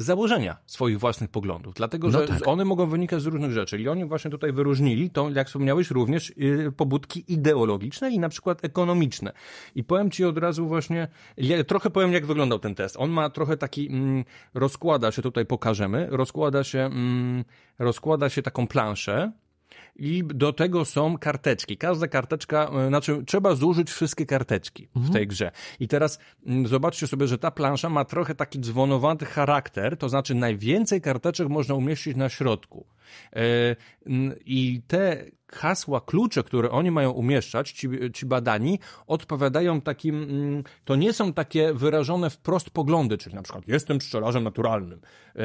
założenia swoich własnych poglądów, dlatego no że tak. one mogą wynikać z różnych rzeczy i oni właśnie tutaj wyróżnili to, jak wspomniałeś, również yy, pobudki ideologiczne i na przykład ekonomiczne. I powiem Ci od razu właśnie, ja trochę powiem, jak wyglądał ten test. On ma trochę taki, mm, rozkłada się, tutaj pokażemy, rozkłada się, mm, rozkłada się taką planszę, i do tego są karteczki. Każda karteczka, e, znaczy trzeba zużyć wszystkie karteczki mhm. w tej grze. I teraz mm, zobaczcie sobie, że ta plansza ma trochę taki dzwonowaty charakter, to znaczy najwięcej karteczek można umieścić na środku. E, I te hasła, klucze, które oni mają umieszczać, ci, ci badani, odpowiadają takim, mm, to nie są takie wyrażone wprost poglądy, czyli na przykład jestem pszczelarzem naturalnym, e,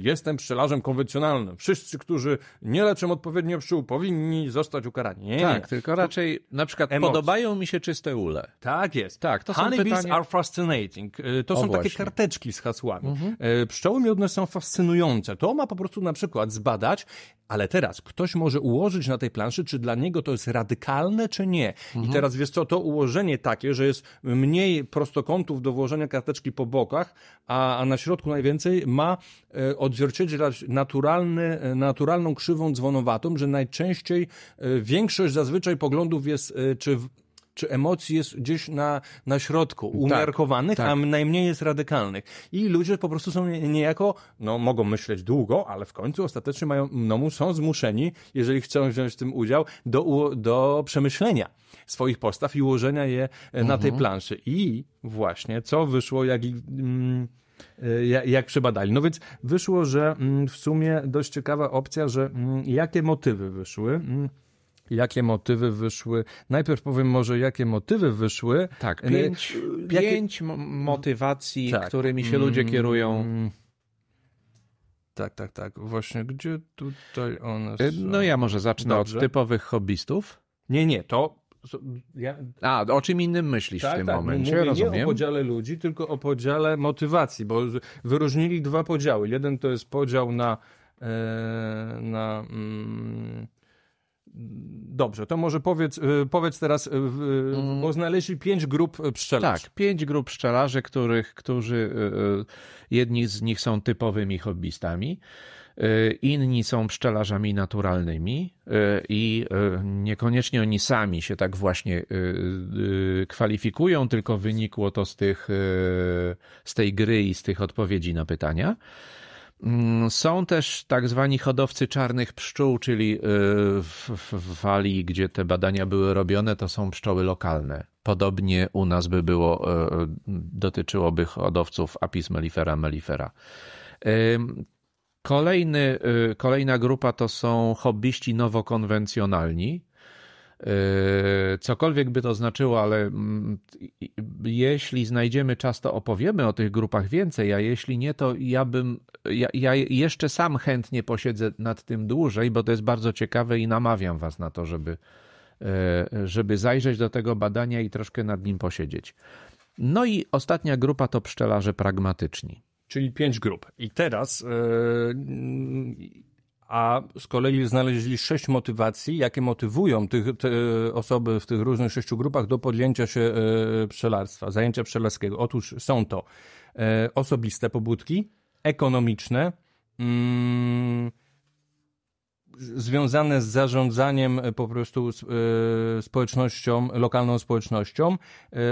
jestem pszczelarzem konwencjonalnym. Wszyscy, którzy nie leczą odpowiednio pszczół, powinni zostać ukarani. Nie, tak, nie. tylko raczej na przykład Emocje. podobają mi się czyste ule. Tak jest. Tak, to Honey są pytania... are fascinating. E, to o, są właśnie. takie karteczki z hasłami. Mhm. Pszczoły miodne są fascynujące. To ma po prostu na przykład zbadać, ale teraz ktoś może ułożyć na tej planszy, czy dla niego to jest radykalne, czy nie. Mhm. I teraz wiesz co, to ułożenie takie, że jest mniej prostokątów do włożenia karteczki po bokach, a, a na środku najwięcej ma e, odzwierciedlać naturalny, e, naturalną krzywą dzwonowatą, że najczęściej e, większość zazwyczaj poglądów jest, e, czy w, czy emocji jest gdzieś na, na środku, tak, umiarkowanych, tak, tak. a najmniej jest radykalnych. I ludzie po prostu są niejako, no mogą myśleć długo, ale w końcu ostatecznie mają, no są zmuszeni, jeżeli chcą wziąć w tym udział, do, do przemyślenia swoich postaw i ułożenia je mhm. na tej mhm. planszy. I właśnie, co wyszło, jak... Mm, jak przebadali. No więc wyszło, że mm, w sumie dość ciekawa opcja, że mm, jakie motywy wyszły jakie motywy wyszły. Najpierw powiem może, jakie motywy wyszły. Tak, pięć, jakie... pięć motywacji, tak. którymi się ludzie mm, kierują. Tak, tak, tak. Właśnie, gdzie tutaj one y, są? No ja może zacznę Dobrze. od typowych hobbystów. Nie, nie, to... Ja... A, o czym innym myślisz tak, w tym tak, momencie, mówię rozumiem. nie o podziale ludzi, tylko o podziale motywacji, bo wyróżnili dwa podziały. Jeden to jest podział na, e, na mm, Dobrze, to może powiedz, powiedz teraz, mm. bo znaleźli pięć grup pszczelarzy. Tak, pięć grup pszczelarzy, których, którzy jedni z nich są typowymi hobbystami. Y, inni są pszczelarzami naturalnymi y, i y, niekoniecznie oni sami się tak właśnie kwalifikują, tylko wynikło to z, tych, z tej gry i z tych odpowiedzi na pytania. Mm, są też tak zwani hodowcy czarnych pszczół, czyli w, w fali, gdzie te badania były robione, to są pszczoły lokalne. Podobnie u nas by było, dotyczyłoby hodowców Apis mellifera mellifera. Kolejny, y, kolejna grupa to są hobbyści nowokonwencjonalni. Y, cokolwiek by to znaczyło, ale mm, jeśli znajdziemy czas, to opowiemy o tych grupach więcej, a jeśli nie, to ja bym, ja, ja jeszcze sam chętnie posiedzę nad tym dłużej, bo to jest bardzo ciekawe i namawiam Was na to, żeby, y, żeby zajrzeć do tego badania i troszkę nad nim posiedzieć. No i ostatnia grupa to pszczelarze pragmatyczni. Czyli pięć grup. I teraz, yy, a z kolei znaleźli sześć motywacji, jakie motywują tych, te osoby w tych różnych sześciu grupach do podjęcia się yy, pszczelarstwa, zajęcia pszczelarskiego. Otóż są to yy, osobiste pobudki, ekonomiczne, mm, związane z zarządzaniem po prostu społecznością, lokalną społecznością,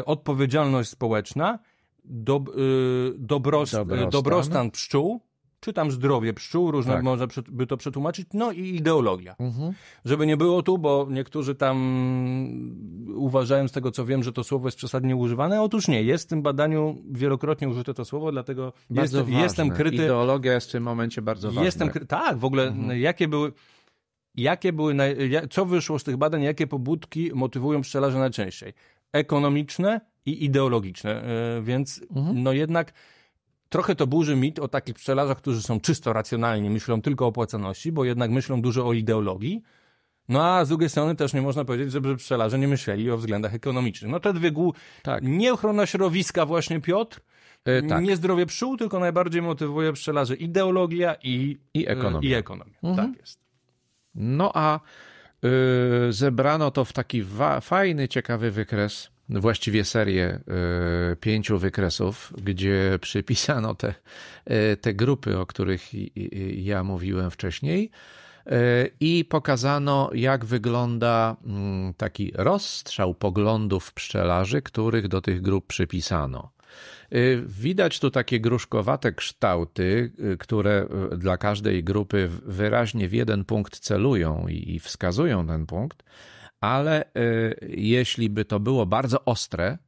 odpowiedzialność społeczna do, dobrost, dobrostan. dobrostan pszczół, czy tam zdrowie pszczół, różne tak. można by to przetłumaczyć, no i ideologia. Mhm. Żeby nie było tu, bo niektórzy tam uważają z tego, co wiem, że to słowo jest przesadnie używane. Otóż nie, jest w tym badaniu wielokrotnie użyte to słowo, dlatego jest, jestem kryty. Ideologia jest w tym momencie bardzo ważna. Jestem kry... Tak, w ogóle mhm. jakie były... Jakie były, co wyszło z tych badań, jakie pobudki motywują pszczelarzy najczęściej? Ekonomiczne, i ideologiczne, e, więc mhm. no jednak trochę to burzy mit o takich pszczelarzach, którzy są czysto racjonalni, myślą tylko o opłacalności, bo jednak myślą dużo o ideologii. No a z drugiej strony też nie można powiedzieć, żeby pszczelarze nie myśleli o względach ekonomicznych. No te dwie głu... Tak. Nie ochrona środowiska właśnie Piotr, e, tak. nie zdrowie pszczół, tylko najbardziej motywuje pszczelarzy ideologia i, I ekonomia. I ekonomia. Mhm. Tak jest. No a y, zebrano to w taki fajny, ciekawy wykres właściwie serię e, pięciu wykresów, gdzie przypisano te, e, te grupy, o których ja mówiłem wcześniej. E, I pokazano, jak wygląda mm, taki rozstrzał poglądów pszczelarzy, których do tych grup przypisano. Widać tu takie gruszkowate kształty, które dla każdej grupy wyraźnie w jeden punkt celują i wskazują ten punkt ale y, jeśli by to było bardzo ostre,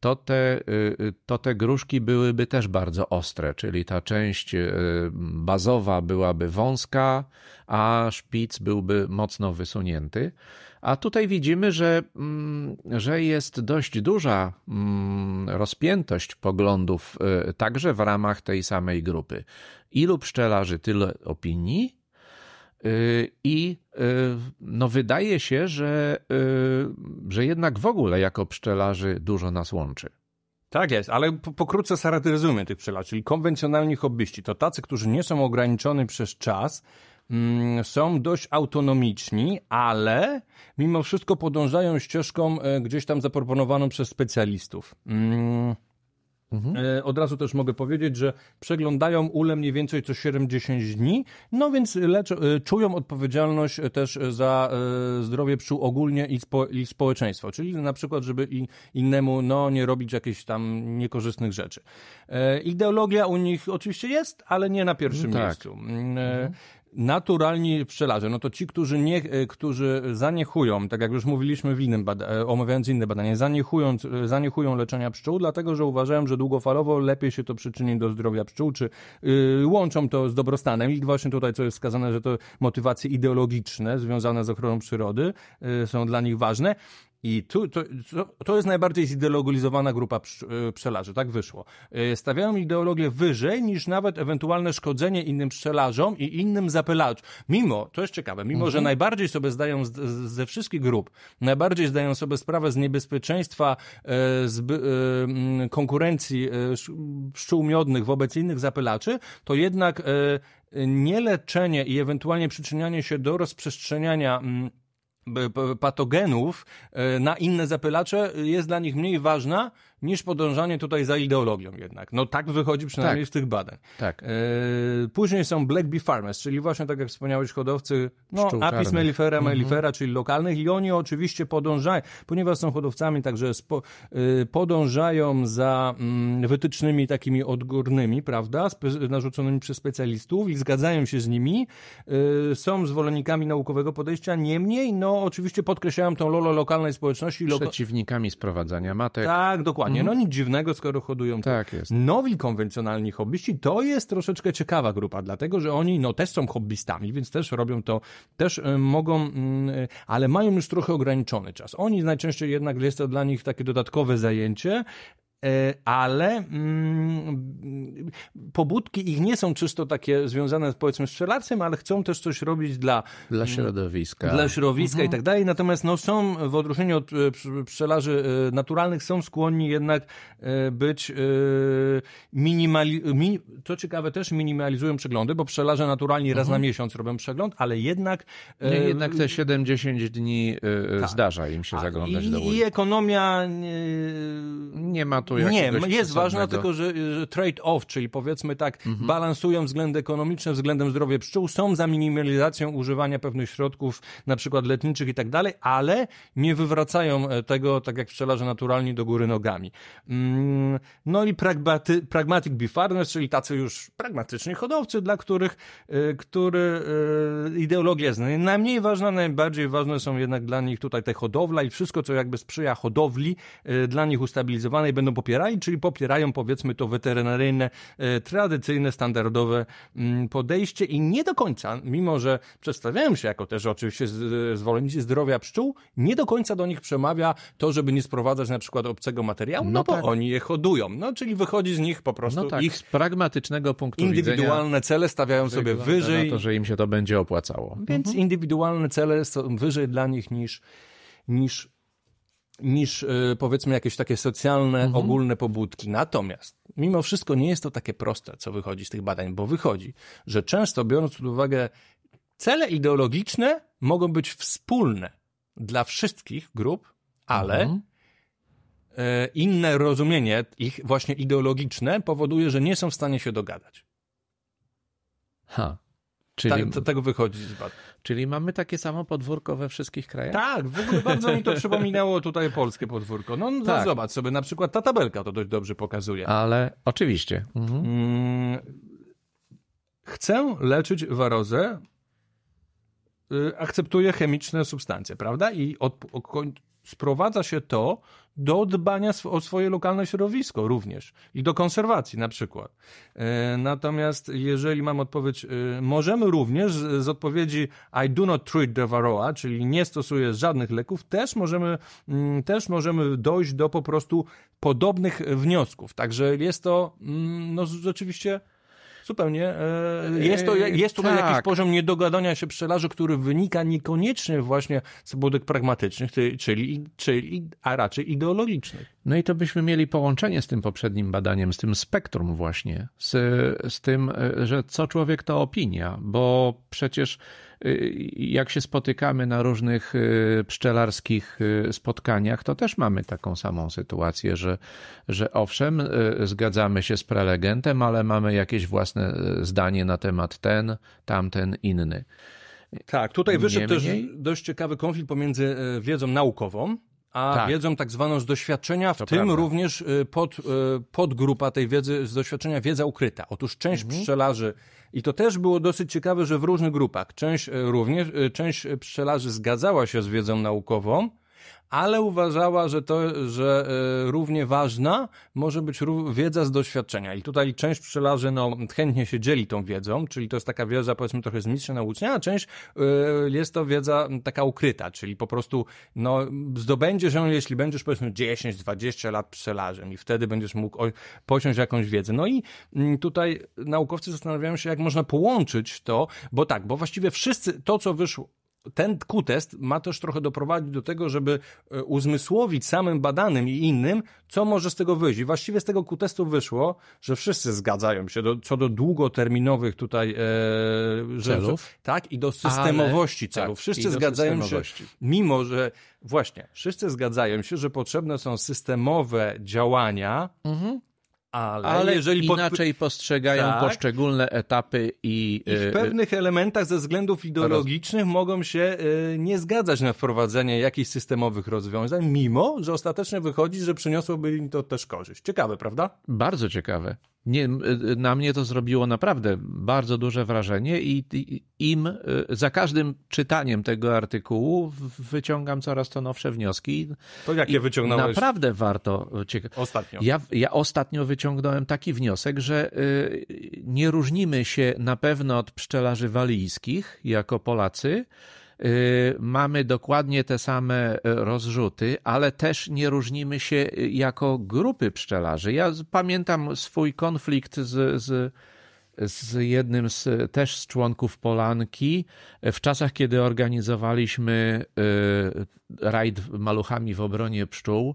to te, y, to te gruszki byłyby też bardzo ostre, czyli ta część y, bazowa byłaby wąska, a szpic byłby mocno wysunięty. A tutaj widzimy, że, mm, że jest dość duża mm, rozpiętość poglądów, także w ramach tej samej grupy. Ilu pszczelarzy, tyle opinii, Y, I y, no wydaje się, że, y, że jednak w ogóle jako pszczelarzy dużo nas łączy. Tak jest, ale pokrótce charakteryzujmy tych pszczelarzy, czyli konwencjonalni hobbyści. To tacy, którzy nie są ograniczoni przez czas, mm, są dość autonomiczni, ale mimo wszystko podążają ścieżką e, gdzieś tam zaproponowaną przez specjalistów. Mhm. E, od razu też mogę powiedzieć, że przeglądają ule mniej więcej co 7-10 dni, no więc lecz, e, czują odpowiedzialność też za e, zdrowie pszczół ogólnie i, spo, i społeczeństwo, czyli na przykład, żeby i innemu no, nie robić jakichś tam niekorzystnych rzeczy. Ideologia u nich oczywiście jest, ale nie na pierwszym tak. miejscu. Mm, mhm naturalni pszczelarze, no to ci, którzy, nie, e, którzy zaniechują, tak jak już mówiliśmy w innym bada- e, omawiając inne badanie, zaniechują, e, zaniechują leczenia pszczół, dlatego że uważają, że długofalowo lepiej się to przyczyni do zdrowia pszczół, czy yy, łączą to z dobrostanem i właśnie tutaj, co jest wskazane, że to motywacje ideologiczne związane z ochroną przyrody yy, są dla nich ważne. I tu, to, to jest najbardziej zideologizowana grupa e, pszczelarzy, tak wyszło. E, stawiają ideologię wyżej niż nawet ewentualne szkodzenie innym pszczelarzom i innym zapylaczom. Mimo, to jest ciekawe, mimo, mhm. że najbardziej sobie zdają z, ze wszystkich grup, najbardziej zdają sobie sprawę z niebezpieczeństwa e, z konkurencji pszczół miodnych wobec innych zapylaczy, to jednak nie leczenie i ewentualnie przyczynianie się do rozprzestrzeniania patogenów na inne zapylacze jest dla nich mniej ważna niż podążanie tutaj za ideologią jednak. No tak wychodzi przynajmniej tak. z tych badań. Tak. E, później są Black Bee Farmers, czyli właśnie tak jak wspomniałeś hodowcy no, Apis mellifera, mhm. mellifera, czyli lokalnych i oni oczywiście podążają, ponieważ są hodowcami, także spo, y, podążają za mm, wytycznymi takimi odgórnymi, prawda, narzuconymi przez specjalistów i zgadzają się z nimi, y, są zwolennikami naukowego podejścia, niemniej, no oczywiście podkreślają tą lolo lokalnej społeczności. Przeciwnikami sprowadzania matek. Tak, dokładnie nie? No mhm. nic dziwnego, skoro hodują tak jest. nowi konwencjonalni hobbyści. To jest troszeczkę ciekawa grupa, dlatego że oni no też są hobbystami, więc też robią to, też y, mogą, y, ale mają już trochę ograniczony czas. Oni najczęściej jednak jest to dla nich takie dodatkowe zajęcie, ale mm, pobudki ich nie są czysto takie związane powiedzmy z strzelarstwem, ale chcą też coś robić dla dla środowiska, dla środowiska mhm. i tak dalej. Natomiast no, są w odróżnieniu od e, pszczelarzy e, naturalnych są skłonni jednak być minimali... to ciekawe też minimalizują przeglądy, bo pszczelarze naturalni raz mhm. na miesiąc robią przegląd, ale jednak nie, jednak te 7-10 dni tak. zdarza im się zaglądać i, do I ekonomia nie ma tu Nie, jest ważne, tylko że, że trade-off, czyli powiedzmy tak, mhm. balansują względy ekonomiczne względem zdrowia pszczół, są za minimalizacją używania pewnych środków, na przykład letniczych i tak dalej, ale nie wywracają e, tego, tak jak pszczelarze naturalni, do góry nogami. Mm, no i pragmaty, pragmatic bee farmers, czyli tacy już pragmatyczni hodowcy, dla których e, który e, ideologia jest najmniej ważna, najbardziej ważne są jednak dla nich tutaj te hodowla i wszystko, co jakby sprzyja hodowli, dla nich ustabilizowanej, będą popierali, czyli popierają powiedzmy to weterynaryjne, e, tradycyjne, standardowe mm, podejście i nie do końca, mimo że przedstawiają się jako też oczywiście zwolennicy zdrowia pszczół, nie do końca do nich przemawia to, żeby nie sprowadzać na przykład obcego materiału, no, no bo tak. oni je hodują. No, czyli wychodzi z nich po prostu no tak, ich z pragmatycznego punktu indywidualne widzenia, cele stawiają sobie wyżej. Na to, że im się to będzie opłacało. Więc mhm. indywidualne cele są wyżej dla nich niż niż niż e, powiedzmy jakieś takie socjalne, mhm. ogólne pobudki. Natomiast mimo wszystko nie jest to takie proste, co wychodzi z tych badań, bo wychodzi, że często biorąc pod uwagę cele ideologiczne mogą być wspólne dla wszystkich grup, ale mhm. E, inne rozumienie ich właśnie ideologiczne powoduje, że nie są w stanie się dogadać. Ha. Czyli... Ta, tego wychodzi z badań. Czyli mamy takie samo podwórko we wszystkich krajach? Tak, w ogóle bardzo mi to przypominało tutaj polskie podwórko. No, no tak. zobacz sobie, na przykład ta tabelka to dość dobrze pokazuje. Ale oczywiście. Mhm. Mm, chcę leczyć warozę, y, akceptuję chemiczne substancje, prawda? I od, sprowadza się to do dbania o swoje lokalne środowisko również i do konserwacji na przykład. E, natomiast jeżeli mam odpowiedź, e, możemy również z odpowiedzi I do not treat the varroa, czyli nie stosuję żadnych leków, też możemy, mm, też możemy dojść do po prostu podobnych wniosków. Także jest to mm, no, rzeczywiście Zupełnie. E, jest to, jest tutaj tak. jakiś poziom niedogadania się pszczelarzy, który wynika niekoniecznie właśnie z pobudek pragmatycznych, czyli, czyli, a raczej ideologicznych. No i to byśmy mieli połączenie z tym poprzednim badaniem, z tym spektrum właśnie, z, z tym, e, że co człowiek to opinia, bo przecież e, jak się spotykamy na różnych e, pszczelarskich spotkaniach, to też mamy taką samą sytuację, że, że owszem, zgadzamy się z prelegentem, ale mamy jakieś własne zdanie na temat ten, tamten, inny. Tak, tutaj wyszedł też dość ciekawy konflikt pomiędzy wiedzą naukową, a tak. wiedzą tak zwaną z doświadczenia, w to tym prawda. również y, pod, y, podgrupa tej wiedzy z doświadczenia wiedza ukryta. Otóż część mhm. pszczelarzy, i to też było dosyć ciekawe, że w różnych grupach, część y, również, część pszczelarzy zgadzała się z wiedzą naukową, ale uważała, że to, że e, równie ważna może być wiedza z doświadczenia. I tutaj część pszczelarzy no, chętnie się dzieli tą wiedzą, czyli to jest taka wiedza powiedzmy trochę z mistrza nauczenia, a część e, jest to wiedza taka ukryta, czyli po prostu no, zdobędziesz ją, jeśli będziesz powiedzmy 10-20 lat pszczelarzem i wtedy będziesz mógł posiąść jakąś wiedzę. No i mm, tutaj naukowcy zastanawiają się, jak można połączyć to, bo tak, bo właściwie wszyscy, to co wyszło, ten Q-test ma też trochę doprowadzić do tego, żeby e, uzmysłowić samym badanym i innym, co może z tego wyjść. I właściwie z tego Q-testu wyszło, że wszyscy zgadzają się do, co do długoterminowych tutaj e, celów. Że, tak, i do systemowości Ale, celów. Tak, wszyscy zgadzają się, mimo że właśnie, wszyscy zgadzają się, że potrzebne są systemowe działania, mhm ale, ale jeżeli inaczej pod... postrzegają tak. poszczególne etapy i... I w y, pewnych elementach ze względów ideologicznych roz... mogą się y, nie zgadzać na wprowadzenie jakichś systemowych rozwiązań, mimo że ostatecznie wychodzi, że przyniosłoby im to też korzyść. Ciekawe, prawda? Bardzo ciekawe. Nie, na mnie to zrobiło naprawdę bardzo duże wrażenie i im za każdym czytaniem tego artykułu wyciągam coraz to nowsze wnioski. To jakie wyciągnąłeś? Naprawdę warto. Ostatnio. Ja, ja ostatnio wyciągnąłem taki wniosek, że y, nie różnimy się na pewno od pszczelarzy walijskich jako Polacy, Y, mamy dokładnie te same y, rozrzuty, ale też nie różnimy się y, jako grupy pszczelarzy. Ja pamiętam swój konflikt z, z z jednym z, też z członków Polanki w czasach, kiedy organizowaliśmy rajd maluchami w obronie pszczół.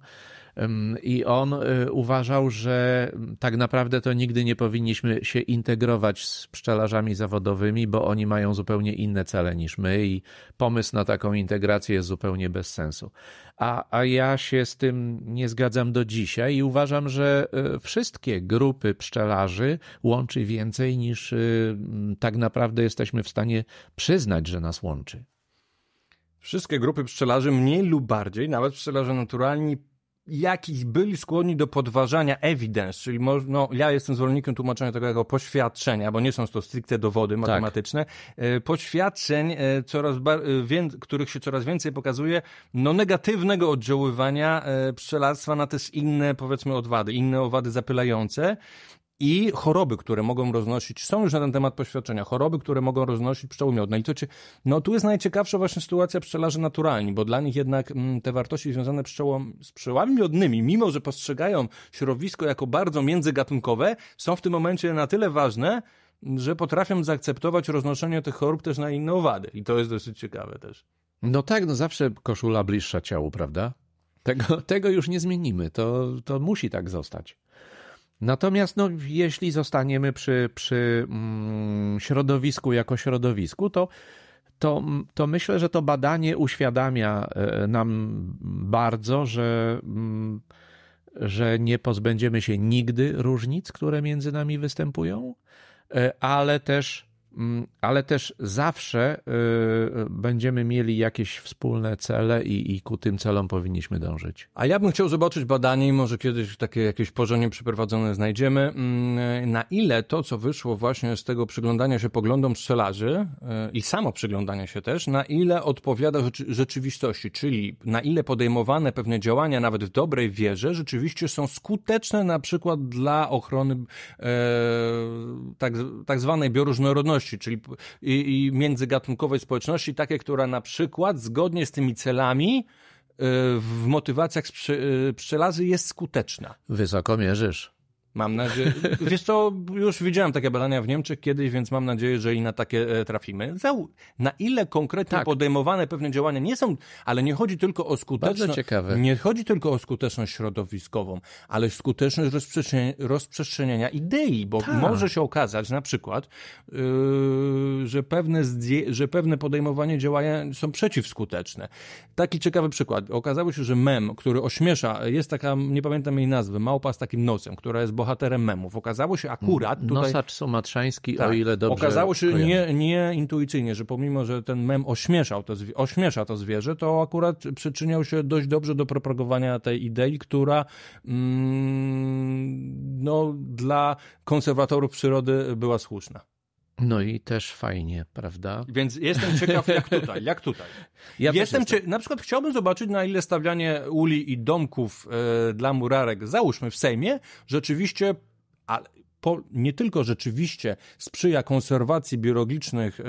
I on y, uważał, że tak naprawdę to nigdy nie powinniśmy się integrować z pszczelarzami zawodowymi, bo oni mają zupełnie inne cele niż my i pomysł na taką integrację jest zupełnie bez sensu. A, a ja się z tym nie zgadzam do dzisiaj i uważam, że y, wszystkie grupy pszczelarzy łączy więcej niż y, tak naprawdę jesteśmy w stanie przyznać, że nas łączy. Wszystkie grupy pszczelarzy mniej lub bardziej, nawet pszczelarze naturalni, jakiś byli skłonni do podważania evidence, czyli no, ja jestem zwolennikiem tłumaczenia tego jako poświadczenia, bo nie są to stricte dowody tak. matematyczne, tak. poświadczeń, e, coraz e, których się coraz więcej pokazuje, no negatywnego oddziaływania pszczelarstwa na też inne, powiedzmy, odwady, inne owady zapylające i choroby, które mogą roznosić, są już na ten temat poświadczenia, choroby, które mogą roznosić pszczoły miodne. I to ci, no tu jest najciekawsza właśnie sytuacja pszczelarzy naturalni, bo dla nich jednak m, mm, te wartości związane pszczołą, z pszczołami miodnymi, mimo że postrzegają środowisko jako bardzo międzygatunkowe, są w tym momencie na tyle ważne, że potrafią zaakceptować roznoszenie tych chorób też na inne owady. I to jest dosyć ciekawe też. No tak, no zawsze koszula bliższa ciału, prawda? Tego, tego już nie zmienimy. To, to musi tak zostać. Natomiast no, jeśli zostaniemy przy, przy mm, środowisku jako środowisku, to, to, to myślę, że to badanie uświadamia e, nam bardzo, że, mm, że nie pozbędziemy się nigdy różnic, które między nami występują, e, ale też ale też zawsze y, będziemy mieli jakieś wspólne cele i, i, ku tym celom powinniśmy dążyć. A ja bym chciał zobaczyć badanie i może kiedyś takie jakieś porządnie przeprowadzone znajdziemy, mm, na ile to, co wyszło właśnie z tego przyglądania się poglądom pszczelarzy y, i samo przyglądania się też, na ile odpowiada rzeczywistości, czyli na ile podejmowane pewne działania, nawet w dobrej wierze, rzeczywiście są skuteczne na przykład dla ochrony tak, tak zwanej bioróżnorodności, społeczności, czyli i, i międzygatunkowej społeczności, takie, która na przykład zgodnie z tymi celami y, w motywacjach y, pszczelarzy jest skuteczna. Wysoko mierzysz. Mam nadzieję. Wiesz co, już widziałem takie badania w Niemczech kiedyś, więc mam nadzieję, że i na takie e, trafimy. Na ile konkretnie tak. podejmowane pewne działania nie są, ale nie chodzi tylko o skuteczność. Nie chodzi tylko o skuteczność środowiskową, ale skuteczność rozprzestrzeniania, rozprzestrzeniania idei, bo tak. może się okazać na przykład, yy, że, pewne że pewne podejmowanie działania są przeciwskuteczne. Taki ciekawy przykład. Okazało się, że mem, który ośmiesza, jest taka, nie pamiętam jej nazwy, małpa z takim nosem, która jest bohaterem memów. Okazało się akurat tutaj... Nosacz sumatrzański, tak, o ile dobrze Okazało się nie, nie intuicyjnie, że pomimo, że ten mem ośmieszał to, ośmiesza to zwierzę, to akurat przyczyniał się dość dobrze do propagowania tej idei, która mm, no, dla konserwatorów przyrody była słuszna. No i też fajnie, prawda? Więc jestem ciekaw, jak tutaj, jak tutaj. Ja jestem, jestem. na przykład chciałbym zobaczyć, na ile stawianie uli i domków e, dla murarek, załóżmy w Sejmie, rzeczywiście, ale po, nie tylko rzeczywiście sprzyja konserwacji biologicznych e,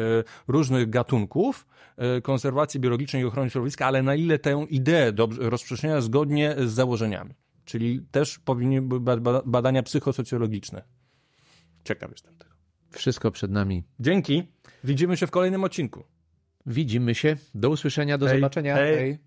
różnych gatunków, e, konserwacji biologicznej i ochrony środowiska, ale na ile tę ideę dobrze rozprzestrzenia zgodnie z założeniami. Czyli też powinny być badania psychosocjologiczne. Ciekaw jestem tego. Wszystko przed nami. Dzięki. Widzimy się w kolejnym odcinku. Widzimy się. Do usłyszenia, do Hej, zobaczenia. hej. Hej.